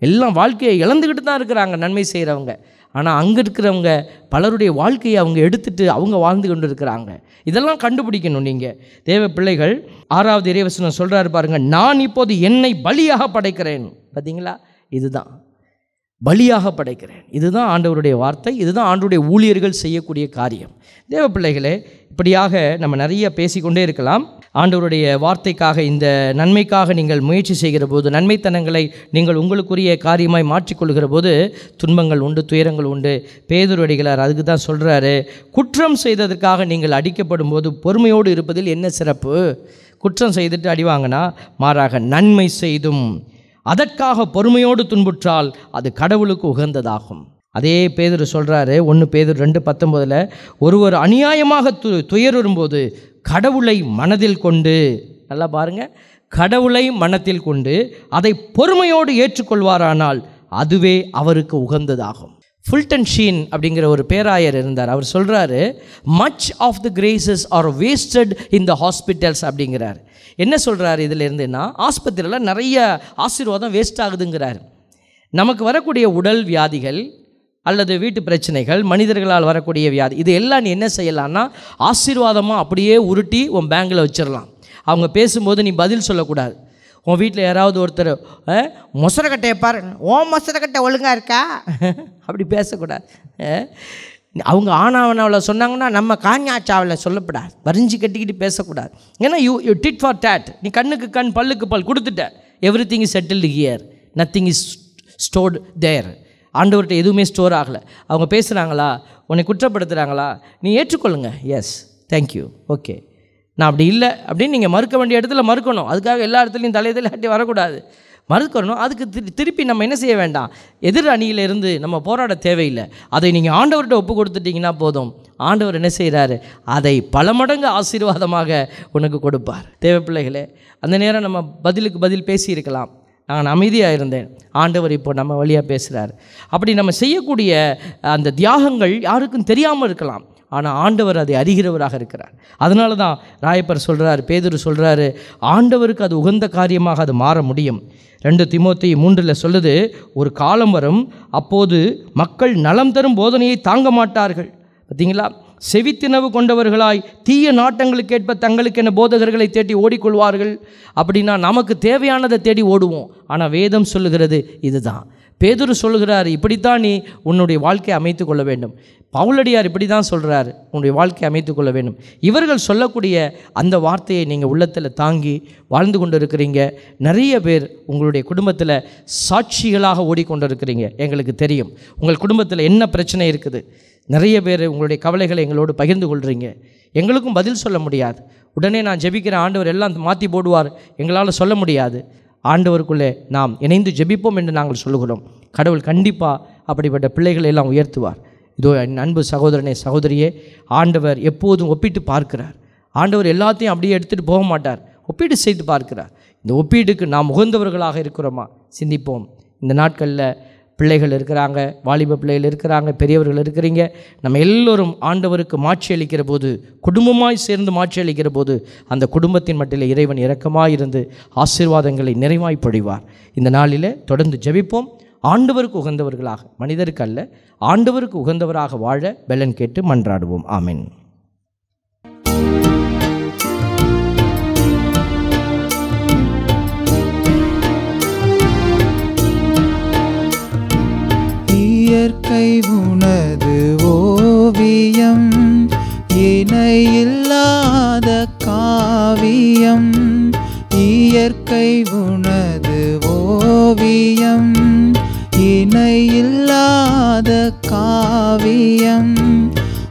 எல்லாம் வாழ்க்கையை இழந்துக்கிட்டு தான் இருக்கிறாங்க நன்மை செய்கிறவங்க ஆனால் அங்கே இருக்கிறவங்க பலருடைய வாழ்க்கையை அவங்க எடுத்துட்டு அவங்க வாழ்ந்து கொண்டு இருக்கிறாங்க இதெல்லாம் கண்டுபிடிக்கணும் நீங்கள் தேவ பிள்ளைகள் ஆறாவது இறைவசனம் சொல்கிறாரு பாருங்கள் நான் இப்போது என்னை பலியாக படைக்கிறேன். பார்த்தீங்களா இதுதான். பலியாக படைக்கிறேன். இதுதான் ஆண்டவருடைய வார்த்தை இதுதான் ஆண்டவருடைய ஊழியர்கள் செய்யக்கூடிய காரியம். தேவ பிள்ளைகளே இப்படியாக நம்ம நிறைய பேசிக்கொண்டே இருக்கலாம். ஆண்டவருடைய வார்த்தைக்காக இந்த நன்மைக்காக நீங்கள் முயற்சி செய்கிற போது நன்மைத்தனங்களை நீங்கள் உங்களுக்குரிய காரியமாய் மாற்றிக்கொள்கிற போது துன்பங்கள் உண்டு துயரங்கள் உண்டு. பேதுரடிகளார் அதுக்கு தான் சொல்கிறாரு குற்றம் செய்ததற்காக நீங்கள் அடிக்கப்படும் போது பொறுமையோடு இருப்பதில் என்ன சிறப்பு? குற்றம் செய்துட்டு அடிவாங்கன்னா மாறாக நன்மை செய்தும் அதற்காக பொறுமையோடு துன்புற்றால் அது கடவுளுக்கு உகந்ததாகும். அதே பேதர் சொல்கிறாரு ஒன்று பேதர் ரெண்டு பத்தொம்போதில் ஒருவர் அநியாயமாக து துயருறும்போது கடவுளை மனதில் கொண்டு நல்லா பாருங்க கடவுளை மனத்தில் கொண்டு அதை பொறுமையோடு ஏற்றுக்கொள்வாரானால் அதுவே அவருக்கு உகந்ததாகும். ஃபுல்டன் ஷீன் அப்படிங்கிற ஒரு பேராயர் இருந்தார். அவர் சொல்கிறாரு much of the graces are wasted in the hospitals அப்படிங்கிறார். என்ன சொல்கிறாரு இதிலிருந்துன்னா ஆஸ்பத்திரியில் நிறைய ஆசீர்வாதம் வேஸ்ட் ஆகுதுங்கிறார். நமக்கு வரக்கூடிய உடல் வியாதிகள் அல்லது வீட்டு பிரச்சனைகள் மனிதர்களால் வரக்கூடிய வியாதி இது எல்லாம் நீ என்ன செய்யலாம்னா ஆசீர்வாதமாக அப்படியே உருட்டி உன் பேங்கில் வச்சிடலாம். அவங்க பேசும்போது நீ பதில் சொல்லக்கூடாது. உன் வீட்டில் யாராவது ஒருத்தர் மொசரக்கட்டையை பாரு ஓ மொசரக்கட்டை ஒழுங்காக இருக்கா? அப்படி பேசக்கூடாது. அவங்க ஆனாவனாவில் சொன்னாங்கன்னா நம்ம காஞ்சாச்சாவில் சொல்லக்கூடாது வரிஞ்சு கட்டிக்கிட்டு பேசக்கூடாது. ஏன்னா you you tit for tat நீ கண்ணுக்கு கண் பல்லுக்கு பல் கொடுத்துட்ட. Everything is settled here nothing is stored there ஆண்டவர்கிட்ட எதுவுமே ஸ்டோர் ஆகலை. அவங்க பேசுகிறாங்களா உன்னை குற்றப்படுத்துகிறாங்களா நீ ஏற்றுக்கொள்ளுங்க. எஸ் தேங்க்யூ ஓகே நான் அப்படி இல்லை அப்படின்னு நீங்கள் மறுக்க வேண்டிய இடத்துல மறுக்கணும். அதுக்காக எல்லா இடத்துலையும் தலையதில் ஆட்டி வரக்கூடாது. மறுக்கணும். அதுக்கு திரு- திருப்பி நம்ம என்ன செய்ய வேண்டாம்? எதிர் அணியில் இருந்து நம்ம போராட தேவையில்லை. அதை நீங்கள் ஆண்டவர்கிட்ட ஒப்பு கொடுத்துட்டிங்கன்னா போதும். ஆண்டவர் என்ன செய்கிறாரு அதை பல மடங்கு ஆசீர்வாதமாக உனக்கு கொடுப்பார். தேவை பிள்ளைகளே அந்த நேரம் நம்ம பதிலுக்கு பதில் பேசியிருக்கலாம். நான் அமைதியாக இருந்தேன். ஆண்டவர் இப்போ நம்ம வழியாக பேசுகிறார் அப்படி நம்ம செய்யக்கூடிய அந்த தியாகங்கள் யாருக்கும் தெரியாமல் இருக்கலாம். ஆனால் ஆண்டவர் அதை அறிகிறவராக இருக்கிறார். அதனால தான் ராயப்பர் சொல்கிறார் பேதுரு சொல்கிறாரு ஆண்டவருக்கு அது உகந்த காரியமாக அது மாற முடியும். ரெண்டு திமோத்தி மூன்றில் சொல்லுது ஒரு காலம் வரும் அப்போது மக்கள் நலம் தரும் போதனையை தாங்க மாட்டார்கள். பார்த்தீங்களா? செவித்தினவு கொண்டவர்களாய் தீய நாட்டங்களுக்கேற்ப தங்களுக்கென போதகர்களை தேடி ஓடிக்கொள்வார்கள். அப்படின்னா நமக்கு தேவையானதை தேடி ஓடுவோம். ஆனால் வேதம் சொல்லுகிறது இதுதான். பேதுரு சொல்லுகிறார் இப்படித்தான் நீ உன்னுடைய வாழ்க்கையை அமைத்து கொள்ள வேண்டும். பவுலடியார் இப்படி தான் சொல்கிறார் உன்னுடைய வாழ்க்கையை அமைத்து கொள்ள வேண்டும். இவர்கள் சொல்லக்கூடிய அந்த வார்த்தையை நீங்கள் உள்ளத்தில் தாங்கி வாழ்ந்து கொண்டு இருக்கிறீங்க நிறைய பேர் உங்களுடைய குடும்பத்தில் சாட்சிகளாக ஓடிக்கொண்டிருக்கிறீங்க எங்களுக்கு தெரியும். உங்கள் குடும்பத்தில் என்ன பிரச்சனை இருக்குது? நிறைய பேர் உங்களுடைய கவலைகளை எங்களோடு பகிர்ந்து கொள்கிறீங்க எங்களுக்கும் பதில் சொல்ல முடியாது. உடனே நான் ஜெபிக்கிற ஆண்டவர் எல்லாம் மாற்றி போடுவார் எங்களால் சொல்ல முடியாது. ஆண்டவருக்குள்ளே நாம் இணைந்து ஜெபிப்போம் என்று நாங்கள் சொல்லுகிறோம். கடவுள் கண்டிப்பாக அப்படிப்பட்ட பிள்ளைகளை எல்லாம் உயர்த்துவார். இதோ என் அன்பு சகோதரனே சகோதரியே ஆண்டவர் எப்போதும் ஒப்பிட்டு பார்க்கிறார். ஆண்டவர் எல்லாத்தையும் அப்படியே எடுத்துகிட்டு போக மாட்டார். ஒப்பீடு செய்து பார்க்கிறார். இந்த ஒப்பீடுக்கு நாம் உகந்தவர்களாக இருக்கிறோமா? சிந்திப்போம். இந்த நாட்களில் பிள்ளைகள் இருக்கிறாங்க வாலிப பிள்ளைகள் இருக்கிறாங்க பெரியவர்கள் இருக்கிறீங்க. நம்ம எல்லோரும் ஆண்டவருக்கு மாட்சி அளிக்கிற போது குடும்பமாய் சேர்ந்து மாட்சி அளிக்கிற போது அந்த குடும்பத்தின் மட்டில் இறைவன் இரக்கமாய் இருந்து ஆசீர்வாதங்களை நிறைவாய் பொழிவார். இந்த நாளில் தொடர்ந்து ஜெபிப்போம். ஆண்டவருக்கு உகந்தவர்களாக மனிதருக்கு அல்ல ஆண்டவருக்கு உகந்தவராக வாழ பெலன் கேட்டு மன்றாடுவோம். ஆமீன். இயற்கை உனது ஓவியம் இணையில்லாத காவியம். இயற்கை உனது ஓவியம் இணையில்லாத காவியம்.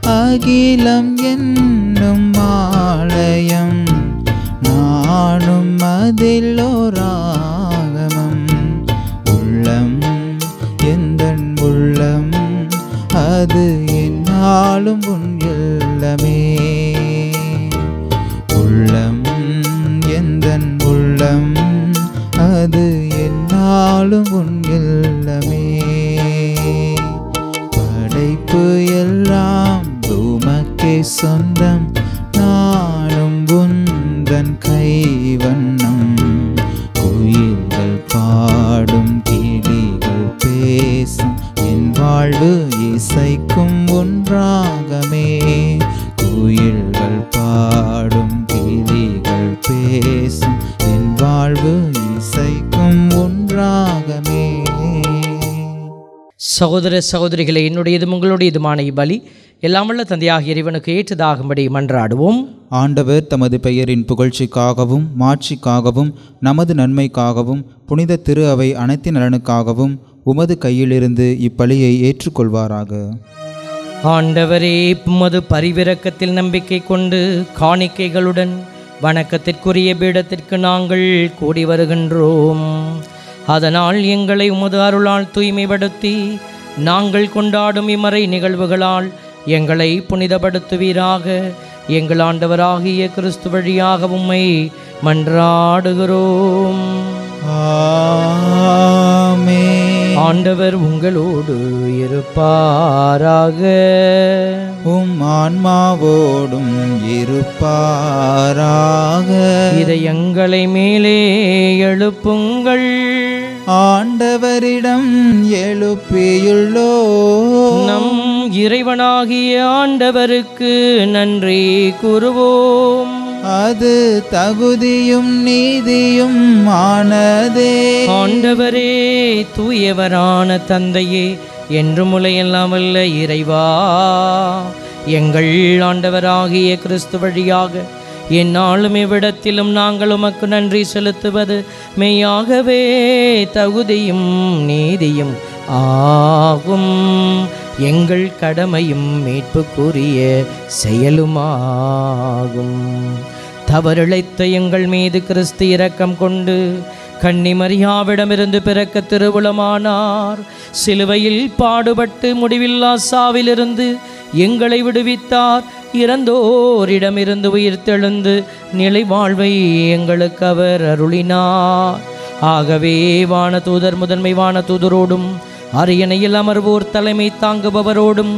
அகிலம் என்னும் ஆலயம் நானும் அதில் ஓரா ஆளும் உன் இல்லமே உள்ளம் எந்தன் உள்ளம்? அது என்னாலும் உன் இல்லமே படைப்பு எல்லாம் உமக்கே சொந்தம். சகோதர சகோதரிகளை என்னுடையதும் உங்களுடையதுமான இப்பலி எல்லாம் வல்ல தந்தையாக இறைவனுக்கு ஏற்றதாகும்படி மன்றாடுவோம். ஆண்டவர் தமது பெயரின் புகழ்ச்சிக்காகவும் மாட்சிக்காகவும் நமது நன்மைக்காகவும் புனித திரு அவை அனைத்து நலனுக்காகவும் உமது கையிலிருந்து இப்பலியை ஏற்றுக்கொள்வாராக. ஆண்டவரே உமது பரிவிரக்கத்தில் நம்பிக்கை கொண்டு காணிக்கைகளுடன் வணக்கத்திற்குரிய பீடத்திற்கு நாங்கள் கூடி வருகின்றோம். அதனால் எங்களை உமது அருளால் தூய்மைப்படுத்தி நாங்கள் கொண்டாடும் இம்மறை நிகழ்வுகளால் எங்களை புனிதப்படுத்துவீராக. எங்கள் ஆண்டவராகிய கிறிஸ்து வழியாக உம்மை மன்றாடுகிறோம். ஆமே ஆண்டவர் உங்களோடு இருப்பாராக. உம் ஆன்மாவோடும் இருப்பாராக. இதயங்களை மேலே எழுப்புங்கள். ஆண்டவரிடம் எழுப்பியுள்ளோ நம் இறைவனாகிய ஆண்டவருக்கு நன்றி கூறுவோம். அது தகுதியும் நீதியும் ஆனதே. ஆண்டவரே தூயவரான தந்தையே என்று முலையெல்லாம் வல்ல இறைவா. எங்கள் ஆண்டவராகிய கிறிஸ்து வழியாக எந்நாளும் இவ்விடத்திலும் நாங்கள் உமக்கு நன்றி செலுத்துவது மெய்யாகவே தகுதியும் நீதியும் ஆகும். எங்கள் கடமையும் மீட்புக்குரிய செயலுமாகும். தவறிழைத்த எங்கள் மீது கிறிஸ்து இரக்கம் கொண்டு கன்னிமரியாவிடமிருந்து பிறக்க திருவுளமானார். சிலுவையில் பாடுபட்டு முடிவில்லா சாவிலிருந்து எங்களை விடுவித்தார். இறந்தோரிடமிருந்து உயிர்த்தெழுந்து நிலை வாழ்வை எங்களுக்கு அவர் அருளினார். ஆகவே வானதூதர் முதன்மை வானதூதரோடும் அரியணையில் அமர்வோர் தலைமை தாங்குபவரோடும்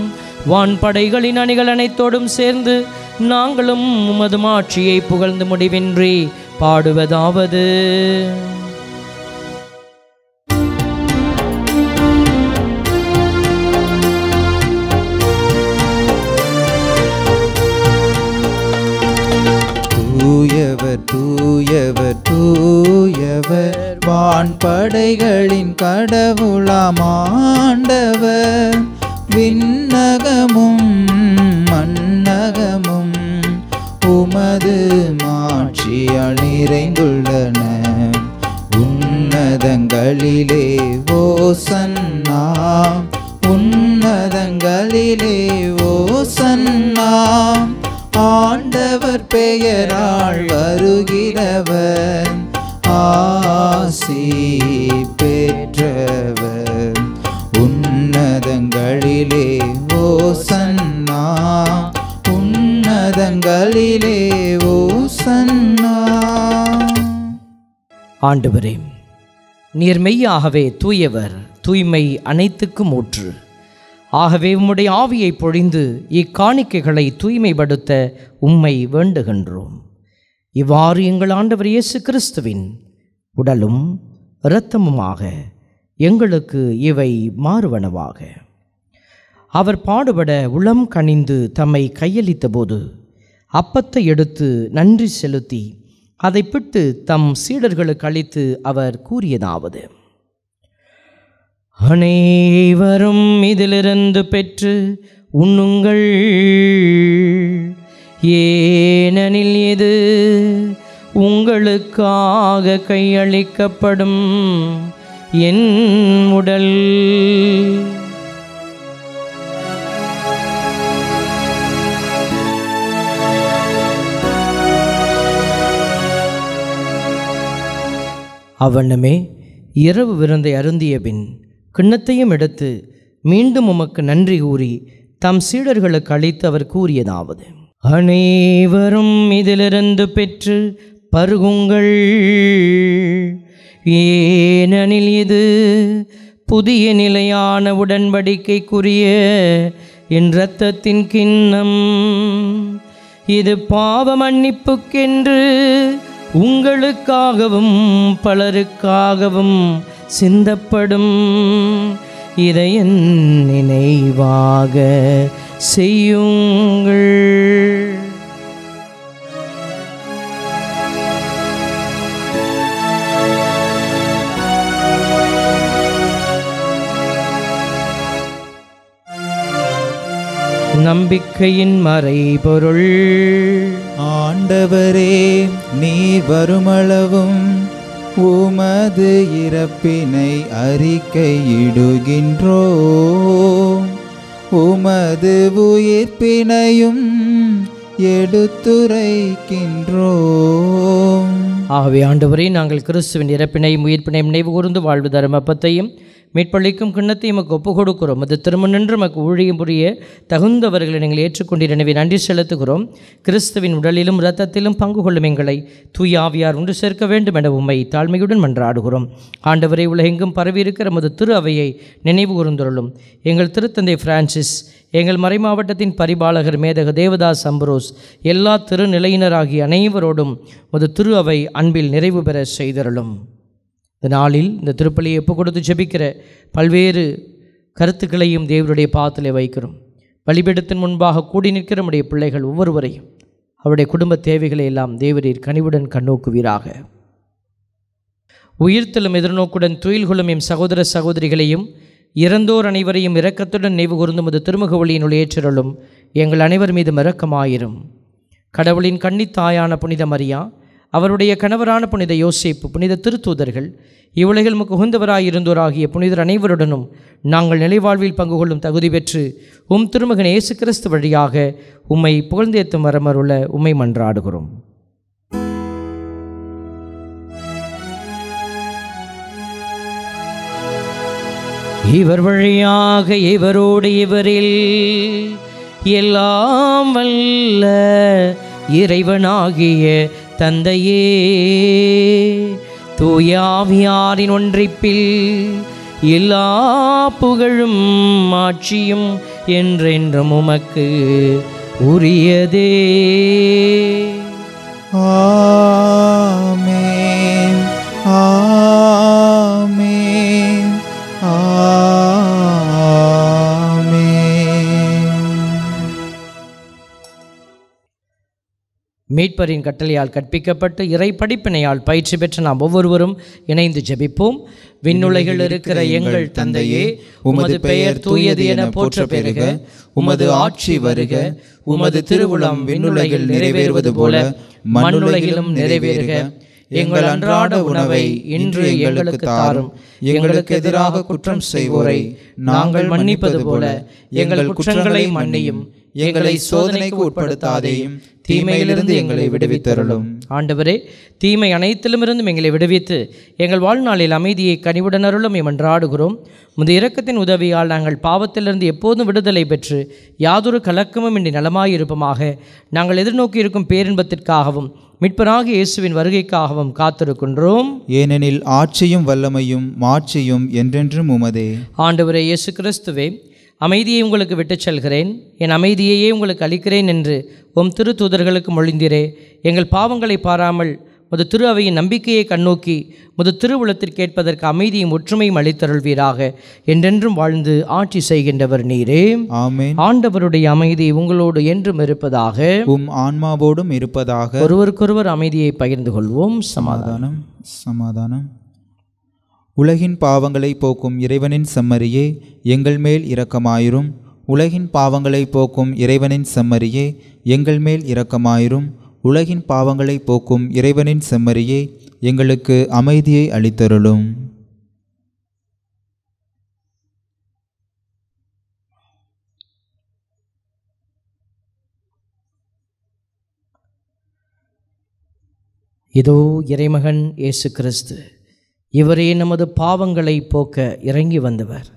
வான்படைகளின் அணிகள் அனைத்தோடும் சேர்ந்து நாங்களும் உமது மாட்சியை புகழ்ந்து முடிவின்றி பாடுவதாவது. தூயவர் தூயவர் தூயவர். வான்படைகளின் கடவுளாம் ஆண்டவர். விண்ணகமும் மன்னகமும் உமது மாட்சியால் நிறைந்துள்ளன. உன்னதங்களிலே ஓசன்னா. உன்னதங்களிலே ஓசன்னா. ஆண்டவர் பெயரால் வருகிறவர். ஆசி பெற்றவர். உன்னதங்களிலே ஓ சன்னா உன்னதங்களிலே ஓசன்னா. ஆண்டவரே நீர் மெய்யாகவே தூயவர் தூய்மை அனைத்துக்கும் ஊற்று. ஆகவே உம்முடைய ஆவியை பொழிந்து இக்காணிக்கைகளை தூய்மைப்படுத்த உம்மை வேண்டுகின்றோம். இவ்வாறு எங்கள் ஆண்டவர் இயேசு கிறிஸ்துவின் உடலும் இரத்தமுமாக எங்களுக்கு இவை மாறுவனவாக. அவர் பாடுபட உளம் கனிந்து தம்மை கையளித்தபோது அப்பத்தை எடுத்து நன்றி செலுத்தி அதை பிட்டு தம் சீடர்களுக்கு அளித்து அவர் கூறியதாவது அனைவரும் இதிலிருந்து பெற்று உண்ணுங்கள். ஏனெனில் இது உங்களுக்காக கையளிக்கப்படும் என் உடல். அவனமே இரவு விருந்தை அருந்திய பின் கிண்ணத்தையும் எடுத்து மீண்டும் உமக்கு நன்றி கூறி தம் சீடர்களுக்கு அளித்து அவர் கூறியதாவது. அனைவரும் இதிலிருந்து பெற்று பருகுங்கள். ஏனெனில் இது புதிய நிலையான உடன்படிக்கைக்குரிய என் இரத்தத்தின் கிண்ணம். இது பாவ மன்னிப்புக்கென்று உங்களுக்காகவும் பலருக்காகவும் சிந்தப்படும். இதை என் நினைவாக செய்யுங்கள். நம்பிக்கையின் மறைபொருள். ஆண்டவரே நீர் வருமளவும் உமது இறப்பினை அறிக்கையிடுகின்றோ. உமது உயிர்ப்பினையும் எடுத்துரைக்கின்றோ. ஆகவே ஆண்டவரே நாங்கள் கிறிஸ்துவின் இறப்பினையும் உயிர்ப்பினையும் நினைவு கூர்ந்து வாழ்வு தரும் அப்பத்தையும் மீட்பளிக்கும் கிண்ணத்தை எமக்கு ஒப்பு கொடுக்கிறோம் அது திருமணன்று எமக்கு ஊழியம் புரிய தகுந்தவர்களை நீங்கள் ஏற்றுக்கொண்டீர். எனவே நன்றி செலுத்துகிறோம். கிறிஸ்துவின் உடலிலும் இரத்தத்திலும் பங்கு கொள்ளும் எங்களை தூய் ஆவியார் ஒன்று சேர்க்க வேண்டும் என உண்மை தாழ்மையுடன் மன்றாடுகிறோம். ஆண்டவரை உலகெங்கும் பரவியிருக்கிற நமது திரு அவையை நினைவு கூர்ந்துள்ளோம் எங்கள் திருத்தந்தை பிரான்சிஸ் எங்கள் மறைமாவட்டத்தின் பரிபாலகர் மேதக தேவதாஸ் அம்பரோஸ் எல்லா திருநிலையினராகிய அனைவரோடும் ஒரு திரு அவை அன்பில் நிறைவு பெற செய்தருளும். இந்த நாளில் இந்த திருப்பலியை ஒப்பு கொடுத்து ஜெபிக்கிற பல்வேறு கருத்துக்களையும் தேவருடைய பாதத்திலே வைக்கிறோம். பலிபீடத்தின் முன்பாக கூடி நிற்கிற நம்முடைய பிள்ளைகள் ஒவ்வொருவரையும் அவருடைய குடும்ப தேவைகளை எல்லாம் தேவரீர் கனிவுடன் கண்ணோக்குவீராக. உயிர்த்தலும் எதிர்நோக்குடன் துயில் கொள்ளும் எம் சகோதர சகோதரிகளையும் இறந்தோர் அனைவரையும் இரக்கத்துடன் நினைவு கூர்ந்து முது திருமுக ஒளியின் ஏற்றிருளும் எங்கள் அனைவர் மீதும் இரக்கமாயிரும். கடவுளின் கன்னித்தாயான புனித மரியா அவருடைய கணவரான புனித யோசிப்பு புனித திருத்தூதர்கள் இவ்வுலகில் முக்கு புனிதர் அனைவருடனும் நாங்கள் நிலைவாழ்வில் பங்கு கொள்ளும் தகுதி பெற்று உம் திருமகன் இயேசு கிறிஸ்து வழியாக உம்மை புகழ்ந்தேத்தும் வரமருள உம்மை மன்றாடுகிறோம். இவர் வழியாக இவரோடு இவரில் எல்லாம் வல்ல இறைவனாகிய தந்தையே தூயாவியாரின் ஒன்றிப்பில் எல்லா புகழும் ஆட்சியும் என்றென்றும் உமக்கு உரியதே. ஆமென் ஆமே ஆ மீட்பரின் கட்டளையால் கற்பிக்கப்பட்டு இறை படிப்பினையால் பயிற்சி பெற்ற நாம் ஒவ்வொருவரும் இணைந்து ஜெபிப்போம். விண்ணுலகில் இருக்கிற எங்கள் தந்தையே உமது பெயர் தூயது என போற்ற பெறுக உமது ஆட்சி வருக. உமது திருவுளம் விண்ணுலகில் நிறைவேறுவது போல மண்ணுலகிலும் நிறைவேறுக. எங்கள் அன்றாட உணவை இன்று எங்களுக்கு தாரும். எங்களுக்கு எதிராக குற்றம் செய்வோரை நாங்கள் மன்னிப்பது போல எங்கள் குற்றங்களை மன்னியும். எங்களை சோதனைக்கு உட்படுத்தாதேயும் தீமையிலிருந்து எங்களை விடுவித்தருளும். ஆண்டவரே தீமை அனைத்திலுமிருந்தும் எங்களை விடுவித்து எங்கள் வாழ்நாளில் அமைதியை கனிவுடன் அருளும் எமன்றாடுகிறோம் முந்தைய இரக்கத்தின் உதவியால் நாங்கள் பாவத்திலிருந்து எப்போதும் விடுதலை பெற்று யாதொரு கலக்கமும் இன்றி நலமாயிருப்போமாக நாங்கள் எதிர்நோக்கி இருக்கும் பேரின்பத்திற்காகவும் மீட்பராகிய இயேசுவின் வருகைக்காகவும் காத்திருக்கின்றோம். ஏனெனில் ஆட்சியும் வல்லமையும் மாட்சியும் என்றென்றும் உமதே. ஆண்டவரே இயேசு கிறிஸ்துவே அமைதியை உங்களுக்கு விட்டுச் செல்கிறேன். என் அமைதியையே உங்களுக்கு அளிக்கிறேன் என்று உம் திரு தூதர்களுக்கு மொழிந்தீரே. எங்கள் பாவங்களை பாராமல் முது திரு அவையின் நம்பிக்கையை கண்ணோக்கி முது திருவுளத்திற்கு கேட்பதற்கு அமைதியும் ஒற்றுமையும் அளித்தருள்வீராக. என்றென்றும் வாழ்ந்து ஆட்சி செய்கின்றவர் நீரே. ஆண்டவருடைய அமைதி உங்களோடு என்றும் இருப்பதாக. உம் ஆன்மாவோடும் இருப்பதாக. ஒருவருக்கொருவர் அமைதியை பகிர்ந்து கொள்வோம். சமாதானம். சமாதானம். உலகின் பாவங்களை போக்கும் இறைவனின் செம்மறியே எங்கள் மேல் இரக்கமாயிரும். உலகின் பாவங்களை போக்கும் இறைவனின் செம்மறியே எங்கள் மேல் இரக்கமாயிரும். உலகின் பாவங்களை போக்கும் இறைவனின் செம்மறியே எங்களுக்கு அமைதியை அளித்தருளும். இதோ இறைமகன் இயேசு கிறிஸ்து. இவரே நமது பாவங்களை போக்க இறங்கி வந்தவர்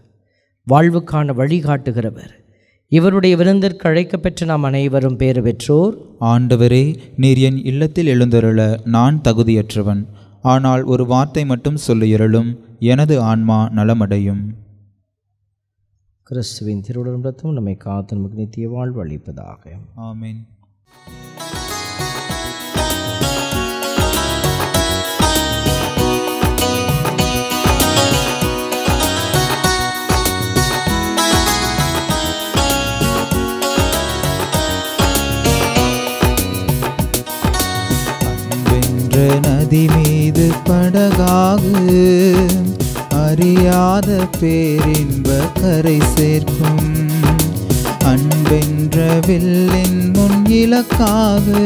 வாழ்வுக்கான வழிகாட்டுகிறவர் இவருடைய விருந்திற்கு அழைக்கப்பெற்ற நாம் அனைவரும் பேறு பெற்றோர். ஆண்டவரே நீர் என் இல்லத்தில் எழுந்தருள நான் தகுதியற்றவன். ஆனால் ஒரு வார்த்தை மட்டும் சொல்லியருளும் எனது ஆன்மா நலமடையும். கிறிஸ்துவின் திருவுடலும் நம்மை காத்து நமக்கு நித்திய வாழ்வு அளிப்பதாக. ஆமென். என்ற நதி மீது படகாகு. அறியாத பேரின்ப கரை சேர்க்கும். அன்பென்ற வில்லின் முன் இலக்காக.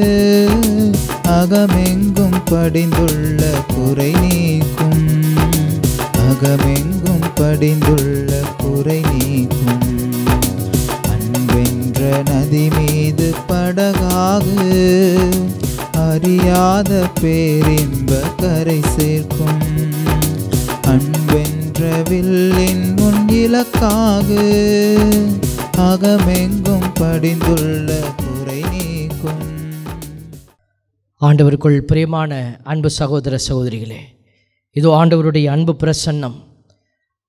அகமெங்கும் படிந்துள்ள குறை நீக்கும். அகமெங்கும் படிந்துள்ள குறை நீக்கும். அன்பென்ற நதி மீது படகாகு. அறியாத பேரின்ப கரை சேர்க்கும். அன்பென்ற வில்லின் முன் இலக்காக. அகமெங்கும் படிந்துள்ள குறை நீக்கும். ஆண்டவருக்குள் பிரியமான அன்பு சகோதர சகோதரிகளே இதோ ஆண்டவருடைய அன்பு பிரசன்னம்.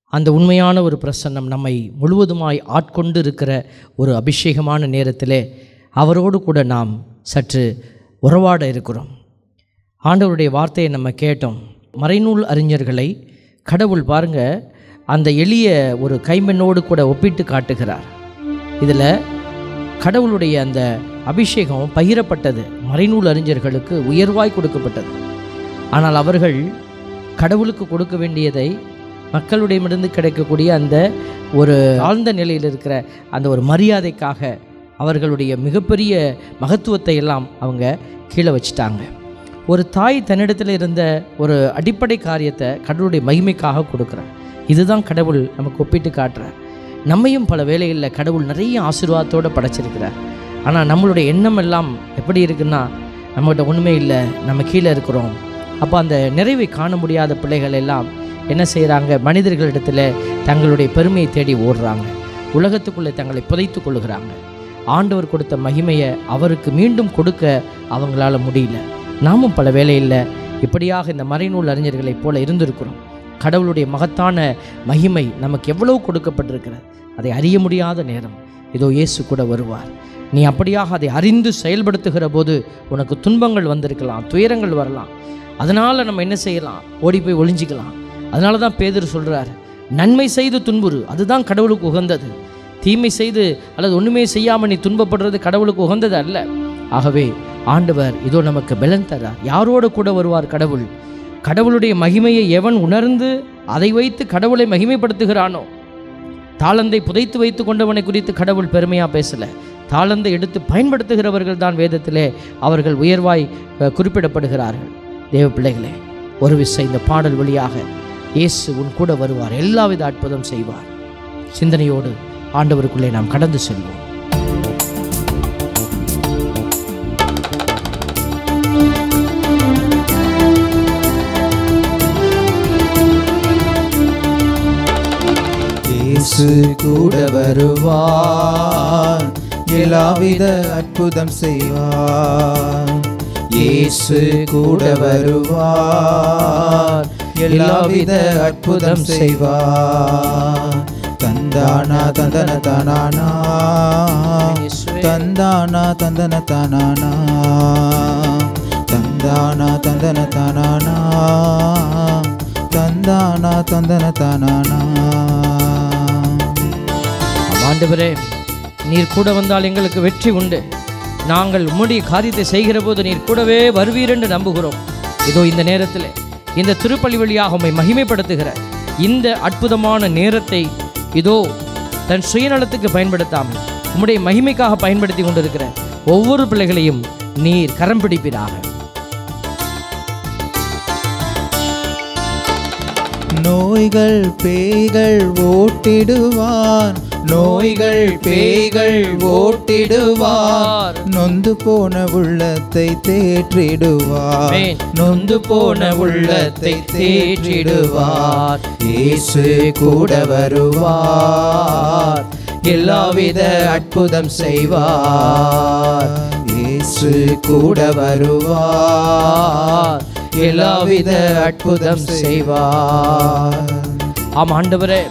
அந்த உண்மையான ஒரு பிரசன்னம் நம்மை முழுவதுமாய் ஆட்கொண்டு இருக்கிற ஒரு அபிஷேகமான நேரத்திலே அவரோடு கூட நாம் சற்று உறவாட இருக்கிறோம். ஆண்டவருடைய வார்த்தையை நம்ம கேட்டோம். மறைநூல் அறிஞர்களை கடவுள் பாருங்க அந்த எளிய ஒரு கைமண்ணோடு கூட ஒப்பிட்டு காட்டுகிறார். இதில் கடவுளுடைய அந்த அபிஷேகம் பகிரப்பட்டது மறைநூல் அறிஞர்களுக்கு உயர்வாய் கொடுக்கப்பட்டது. ஆனால் அவர்கள் கடவுளுக்கு கொடுக்க வேண்டியதை மக்களுடையமிருந்து கிடைக்கக்கூடிய அந்த ஒரு ஆழ்ந்த நிலையில் இருக்கிற அந்த ஒரு மரியாதைக்காக அவர்களுடைய மிகப்பெரிய மகத்துவத்தை எல்லாம் அவங்க கீழே வச்சிட்டாங்க. ஒரு தாய் தன்னிடத்தில் இருந்த ஒரு அடிப்படை காரியத்தை கடவுளுடைய மகிமைக்காக கொடுக்குறார். இதுதான் கடவுள் நமக்கு ஒப்பிட்டு காட்டுறார் நம்மையும் பல வேலைகளில் கடவுள் நிறைய ஆசீர்வாதத்தோடு படைச்சிருக்கிறார். ஆனால் நம்மளுடைய எண்ணம் எல்லாம் எப்படி இருக்குன்னா நம்மகிட்ட ஒன்றுமே இல்லை நம்ம கீழே இருக்கிறோம். அப்போ அந்த நிறைவை காண முடியாத பிள்ளைகள் எல்லாம் என்ன செய்கிறாங்க? மனிதர்களிடத்தில் தங்களுடைய பெருமையை தேடி ஓடுறாங்க. உலகத்துக்குள்ளே தங்களை புதைத்து கொள்ளுகிறாங்க. ஆண்டவர் கொடுத்த மகிமையை அவருக்கு மீண்டும் கொடுக்க அவங்களால முடியல. நாமும் பல வேலையில் இப்படியாக இந்த மறைநூல் அறிஞர்களைப் போல இருந்திருக்கிறோம். கடவுளுடைய மகத்தான மகிமை நமக்கு எவ்வளவு கொடுக்கப்பட்டிருக்கிறது. அதை அறிய முடியாத நேரம். இதோ இயேசு கூட வருவார். நீ அப்படியாக அதை அறிந்து செயல்படுத்துகிற போது உனக்கு துன்பங்கள் வந்திருக்கலாம் துயரங்கள் வரலாம். அதனால் நம்ம என்ன செய்யலாம்? ஓடி போய் ஒளிஞ்சிக்கலாம். அதனால தான் பேதர் சொல்கிறார் நன்மை செய்து துன்புறு. அதுதான் கடவுளுக்கு உகந்தது. தீமை செய்து அல்லது ஒன்றுமே செய்யாமல் நீ துன்பப்படுறது கடவுளுக்கு உகந்தது அல்ல. ஆகவே ஆண்டவர் இதோ நமக்கு பலன் தரார். யாரோடு கூட வருவார் கடவுள்? கடவுளுடைய மகிமையை எவன் உணர்ந்து அதை வைத்து கடவுளை மகிமைப்படுத்துகிறானோ? தாளந்தை புதைத்து வைத்து கொண்டவனை குறித்து கடவுள் பெருமையாக பேசலை. தாளந்தை எடுத்து பயன்படுத்துகிறவர்கள் தான் வேதத்திலே அவர்கள் உயர்வாய் குறிப்பிடப்படுகிறார்கள். தேவ பிள்ளைகளே ஒரு விசை இந்த பாடல் வழியாக இயேசு உன் கூட வருவார். எல்லாவித அற்புதம் செய்வார். சிந்தனையோடு ஆண்டவருக்குள்ளே நாம் கடந்து செல்வோம். கூட வருவார். எல்லாவித அற்புதம் செய்வார். இயேசு கூட வருவார். எல்லாவித அற்புதம் செய்வார். தந்தானா தந்தன தானானா. தந்தானா தந்தன தானானா. தந்தானா தந்தன தானானா. தந்தானா தந்தன தானானா. ஆண்டவரே நீர் கூட வந்தால் எங்களுக்கு வெற்றி உண்டு. நாங்கள் உம்முடைய காரியத்தை செய்கிற போது நீர் கூடவே வருவீர் என்று நம்புகிறோம். இதோ இந்த நேரத்தில் இந்த திருப்பலி வழியாக உம்மை மகிமைப்படுத்துகிற இந்த அற்புதமான நேரத்தை இதோ தன் சுயநலத்துக்கு பயன்படுத்தாமல் உம்முடைய மகிமைக்காக பயன்படுத்தி கொண்டிருக்கிற ஒவ்வொரு பிள்ளைகளையும் நீர் கரம் பிடிப்பீராக. நோய்கள் பேய்கள் ஓட்டிடுவார் நோய்கள் பேய்கள் ஓட்டிடுவார். நொந்து போன உள்ளத்தை தேற்றிடுவார். நொந்து போன உள்ளத்தை தேற்றிடுவார். இயேசு கூட வருவார். எல்லாவித அற்புதம் செய்வார். இயேசு கூட வருவார். எல்லாவித அற்புதம் செய்வார். ஆம் ஆண்டவரே.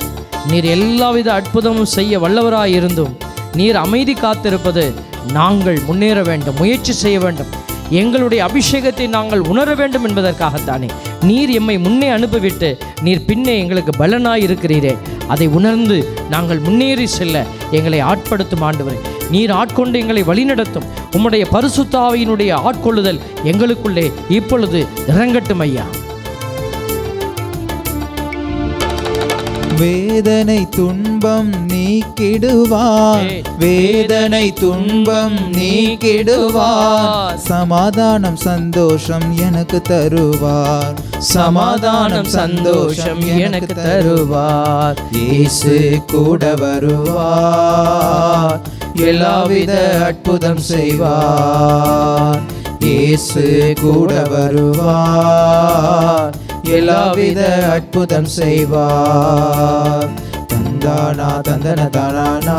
நீர் எல்லாவித அற்புதமும் செய்ய வல்லவராய் இருந்தும் நீர் அமைதி காத்திருப்பது நாங்கள் முன்னேற வேண்டும் முயற்சி செய்ய வேண்டும். எங்களுடைய அபிஷேகத்தை நாங்கள் உணர வேண்டும் என்பதற்காகத்தானே. நீர் எம்மை முன்னே அனுப்பிவிட்டு நீர் பின்னே எங்களுக்கு பலனாய் இருக்கிறீரே அதை உணர்ந்து நாங்கள் முன்னேறி செல்ல எங்களை ஆட்படுத்தும் ஆண்டவரே. நீர் ஆட்கொண்டு எங்களை வழிநடத்தும். உம்முடைய பரிசுத்தாவையினுடைய ஆட்கொள்ளுதல் எங்களுக்குள்ளே இப்பொழுது இறங்கட்டும் ஐயா. வேதனை துன்பம் நீக்கிடுவார். வேதனை துன்பம் நீக்கிடுவார் சமாதானம் சந்தோஷம் எனக்கு தருவார். சமாதானம் சந்தோஷம் எனக்கு தருவார். இயேசு கூட வருவார். எல்லாவித அற்புதம் செய்வார். இயேசு கூட வருவார். எல்லாவித அற்புதம் செய்வார். தந்தானா தந்தன தானா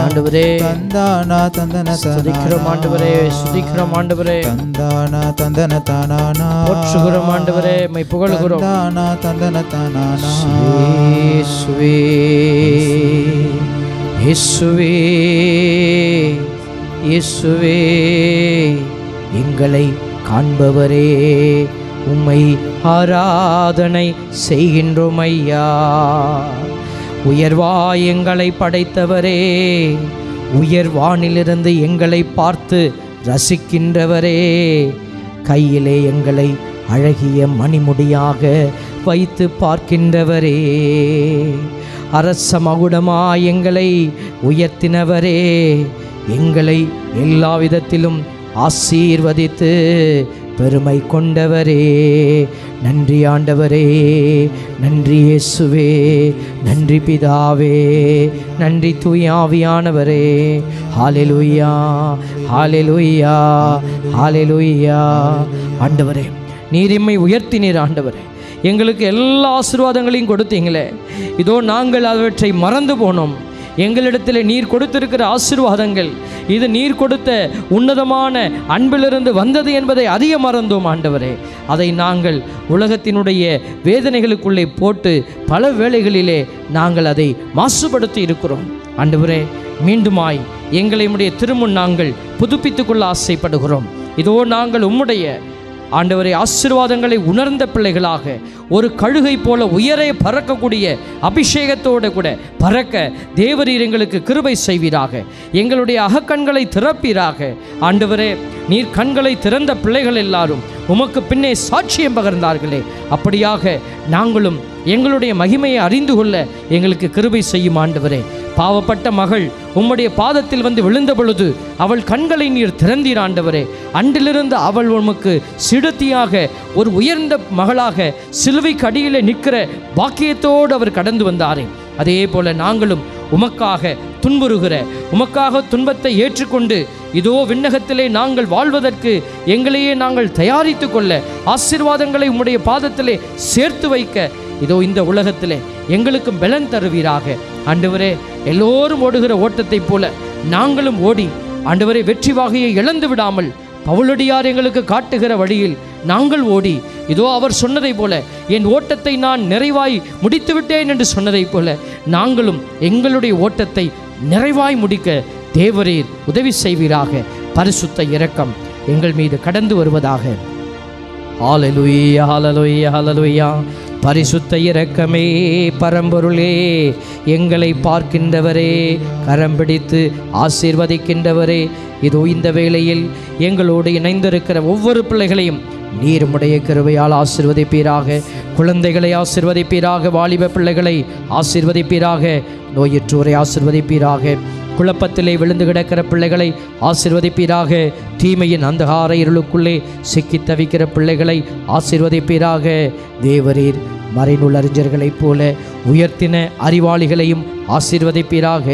ஆண்டவரே தந்தானா தந்தன சுதிக்கிறோம் ஆண்டவரே சுதிக்கிறோம் ஆண்டவரே. தந்தானா தந்தன தானா போற்றுகிறோம் ஆண்டவரே மை புகழுகிறோம். தந்தானா தந்தன தானா இயேசுவே இயேசுவே இயேசுவே எங்களை காண்பவரே. உம்மை ஆராதனை செய்கின்றோம் ஐயா உயர்வா எங்களை படைத்தவரே உயர்வானிலிருந்து எங்களை பார்த்து ரசிக்கின்றவரே கையிலே எங்களை அழகிய மணிமுடியாக வைத்து பார்க்கின்றவரே. அரச மகுடமா எங்களை உயர்த்தினவரே எங்களை எல்லா விதத்திலும் ஆசீர்வதித்து பெருமை கொண்டவரே நன்றி ஆண்டவரே நன்றி இயேசுவே நன்றி பிதாவே நன்றி தூயாவியானவரே ஹாலெலுயா ஹாலெலுயா ஹாலெலுயா ஆண்டவரே நீரிமை உயர்த்தினீர் ஆண்டவரே. எங்களுக்கு எல்லா ஆசீர்வாதங்களையும் கொடுத்தீங்களே. இதோ நாங்கள் அவற்றை மறந்து போனோம். எங்களிடத்தில் நீர் கொடுத்திருக்கிற ஆசீர்வாதங்கள். இது நீர் கொடுத்த உன்னதமான அன்பிலிருந்து வந்தது என்பதை அதிக மறந்தோம் ஆண்டவரே. அதை நாங்கள் உலகத்தினுடைய வேதனைகளுக்குள்ளே போட்டு பல வேளைகளிலே நாங்கள் அதை மாசுபடுத்தி இருக்கிறோம். ஆண்டவரே மீண்டுமாய் எங்களை உடைய திருமுன் நாங்கள் புதுப்பித்துக்கொள்ள ஆசைப்படுகிறோம். இதோ நாங்கள் உம்முடைய ஆண்டவரை ஆசீர்வாதங்களை உணர்ந்த பிள்ளைகளாக ஒரு கழுகை போல உயரே பறக்கக்கூடிய அபிஷேகத்தோடு கூட பறக்க தேவரீர் எங்களுக்கு கிருபை செய்வீராக. எங்களுடைய அகக்கண்களை திறப்பீராக. ஆண்டவரே நீர் கண்களை திறந்த பிள்ளைகள் எல்லாரும் உமக்கு பின்னே சாட்சியம் பகர்ந்தார்களே. அப்படியாக நாங்களும் எங்களுடைய மகிமையை அறிந்து கொள்ள எங்களுக்கு கிருபை செய்யும் ஆண்டவரே. பாவப்பட்ட மகள் உம்முடைய பாதத்தில் வந்து விழுந்த பொழுது அவள் கண்களை நீர் திறந்தீர் ஆண்டவரே. அன்றிலிருந்து அவள் உமக்கு சிடுத்தியாக ஒரு உயர்ந்த மகளாக சிலுவைக்கு அடியிலே நிற்கிற பாக்கியத்தோடு அவர் கடந்து வந்தாரே. அதே போல நாங்களும் உமக்காக துன்புறுகிற உமக்காக துன்பத்தை ஏற்றுக்கொண்டு இதோ விண்ணகத்திலே நாங்கள் வாழ்வதற்கு எங்களையே நாங்கள் தயாரித்து கொள்ள ஆசீர்வாதங்களை உம்முடைய பாதத்திலே சேர்த்து வைக்க இதோ இந்த உலகத்திலே எங்களுக்கும் பலன் தருவீராக. ஆண்டவரே எல்லோரும் ஓடுகிற ஓட்டத்தைப் போல நாங்களும் ஓடி ஆண்டவரே வெற்றி வாகையை இழந்து விடாமல் பவுலடியார் எங்களுக்கு காட்டுகிற வழியில் நாங்கள் ஓடி இதோ அவர் சொன்னதைப் போல என் ஓட்டத்தை நான் நிறைவாய் முடித்து விட்டேன் என்று சொன்னதைப் போல நாங்களும் எங்களுடைய ஓட்டத்தை நிறைவாய் முடிக்க தேவரீர் உதவி செய்வீராக. பரிசுத்த இரக்கம் எங்கள் மீது கடந்து வருவதாக. ஹalleluya ஹalleluya பரிசுத்த இரக்கமே பரம்பொருளே எங்களை பார்க்கின்றவரே கரம் பிடித்து ஆசீர்வதிக்கின்றவரே. இதோ இந்த வேளையில் எங்களோடு இணைந்திருக்கிற ஒவ்வொரு பிள்ளைகளையும் நீருமுடைய கருவையால் ஆசிர்வதிப்பீராக குழந்தைகளை ஆசிர்வதிப்பீராக வாலிப பிள்ளைகளை ஆசிர்வதிப்பீராக நோயற்றோரை ஆசிர்வதிப்பீராக குழப்பத்திலே விழுந்து கிடக்கிற பிள்ளைகளை ஆசிர்வதிப்பீராக தீமையின் அந்தகார இருளுக்குள்ளே சிக்கித் தவிக்கிற பிள்ளைகளை ஆசிர்வதிப்பீராக. தேவரீர் மறைநூல் அறிஞர்களைப் போல உயர்த்தின அறிவாளிகளையும் ஆசீர்வதிப்பீராக.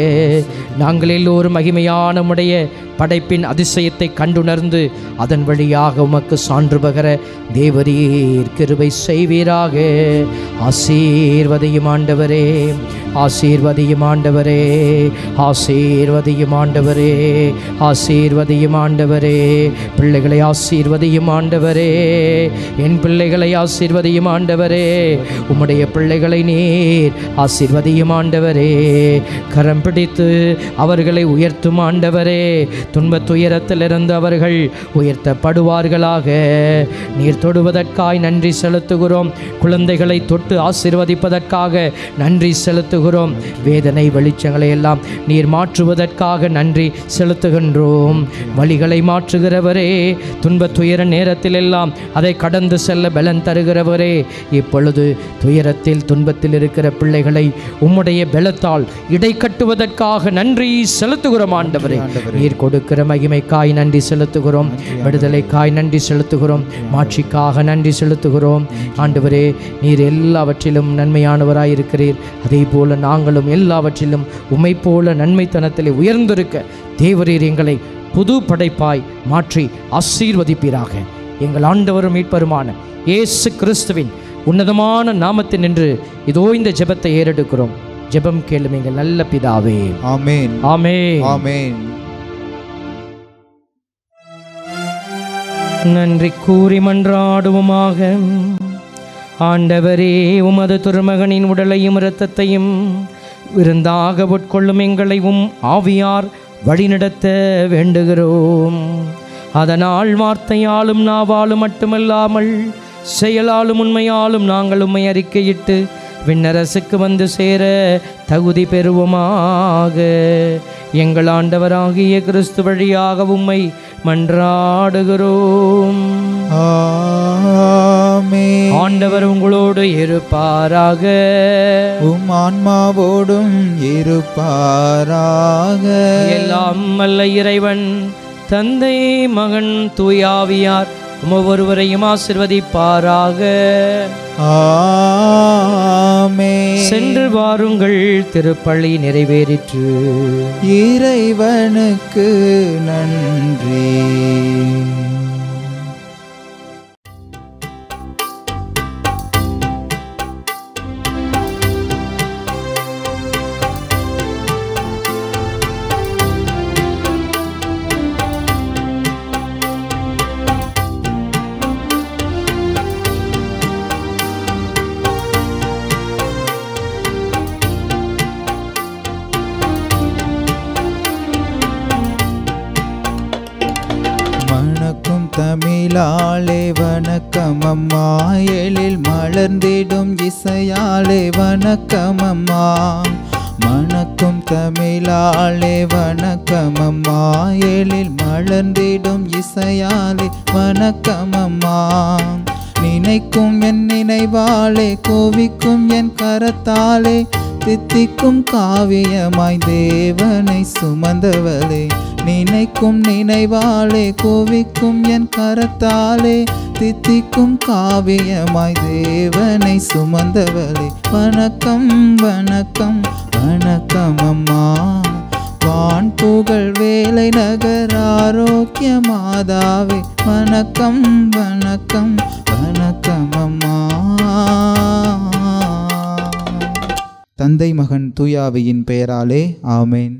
நாங்கள் எல்லோரும் மகிமையான உடைய படைப்பின் அதிசயத்தை கண்டுணர்ந்து அதன் வழியாக உமக்கு சான்று பகர தேவரீர் கிருபை செய்வீராக. ஆசீர்வதையும் ஆண்டவரே. ஆசீர்வதியும் ஆண்டவரே ஆசீர்வதியும் ஆண்டவரே ஆசீர்வதியும் ஆண்டவரே. பிள்ளைகளை ஆசீர்வதியும் ஆண்டவரே என் பிள்ளைகளை ஆசீர்வதியும் ஆண்டவரே. உம்முடைய பிள்ளைகளை நீர் ஆசீர்வதியும் ஆண்டவரே. கரம் பிடித்து அவர்களை உயர்த்தும் ஆண்டவரே. துன்பத்துயரத்திலிருந்து அவர்கள் உயர்த்தப்படுவார்களாக. நீர் தொடுவதற்காய் நன்றி செலுத்துகிறோம். குழந்தைகளை தொட்டு ஆசீர்வதிப்பதற்காக நன்றி செலுத்து செலுத்துகிறோம் வேதனை வெளிச்சங்களை எல்லாம் நீர் மாற்றுவதற்காக நன்றி செலுத்துகின்றோம். வழிகளை மாற்றுகிறவரே துன்பத் துயர நேரத்தில் எல்லாம் அதை கடந்து செல்ல பலன் தருகிறவரே இப்பொழுது துயரத்தில் துன்பத்தில் இருக்கிற பிள்ளைகளை உம்முடைய பலத்தால் இடை கட்டுவதற்காக நன்றி செலுத்துகிறோம் ஆண்டவரே. நீர் கொடுக்கிற மகிமைக்காய் நன்றி செலுத்துகிறோம். விடுதலைக்காய் நன்றி செலுத்துகிறோம். மாட்சிக்காக நன்றி செலுத்துகிறோம். ஆண்டவரே நீர் எல்லாவற்றிலும் நன்மையானவராய் இருக்கிறீர் அதே போல நாங்களும் எல்லாவற்றிலும் உம்மை போல நன்மைத்தனத்திலே உயர்ந்திருக்க தேவரீர் எங்களை புது படைப்பாய் மாற்றி ஆசீர்வதிப்பீராக. எங்கள் ஆண்டவரும் மீட்பருமான இயேசு கிறிஸ்துவின் உன்னதமான நாமத்தில் நின்று இதோ இந்த ஜெபத்தை ஏறெடுக்கிறோம். ஜெபம் கேளும் எங்கள் நல்ல பிதாவே. ஆமென். ஆமே ஆமென். நன்றி கூறி மன்றாடுவோமாக. ஆண்டவரே உமது திருமகனின் உடலையும் இரத்தத்தையும் விருந்தாக உட்கொள்ளும் எங்களையும் ஆவியார் வழிநடத்த வேண்டுகிறோம். அதனால் வார்த்தையாலும் நாவாலும் மட்டுமல்லாமல் செயலாலும் உண்மையாலும் நாங்கள் உம்மை அறிக்கையிட்டு விண்ணரசுக்கு வந்து சேர தகுதி பெறுவோமாக. எங்கள் ஆண்டவராகிய கிறிஸ்து வழியாக உம்மை மன்றாடுகிறோம். ஆமென் ஆண்டவர் உங்களோடு இருப்பாராக. உம் ஆன்மாவோடும் இருப்பாராக. எல்லாம் வல்ல இறைவன் தந்தை மகன் தூயாவியார் ஒவ்வொருவரையும் ஆசிர்வதிப்பாராக. ஆமென். சென்று வாருங்கள் திருப்பள்ளி நிறைவேறிற்று. இறைவனுக்கு நன்றி. வணக்கம் அம்மா எழில் மலர்ந்திடும் இசையாளே வணக்கம் அம்மா வணக்கம் தமிழாலே வணக்கம் அம்மா எழில் மலர்ந்திடும் இசையாளே வணக்கம் அம்மா நினைக்கும் என் நினைவாளே கோவிக்கும் என் கரத்தாலே தித்திக்கும் காவியமாய் தேவனை சுமந்தவளே. நினைக்கும் நினைவாளே கோவிக்கும் என் கரத்தாலே. தித்திக்கும் காவியமாய் தேவனை சுமந்தவளே. வணக்கம் வணக்கம் வணக்கம் அம்மா. வான் புகழ் வேலை நகர் ஆரோக்கிய மாதாவே. வணக்கம் வணக்கம் வணக்கம் அம்மா. தந்தை மகன் தூயாவியின் பெயராலே ஆமேன்.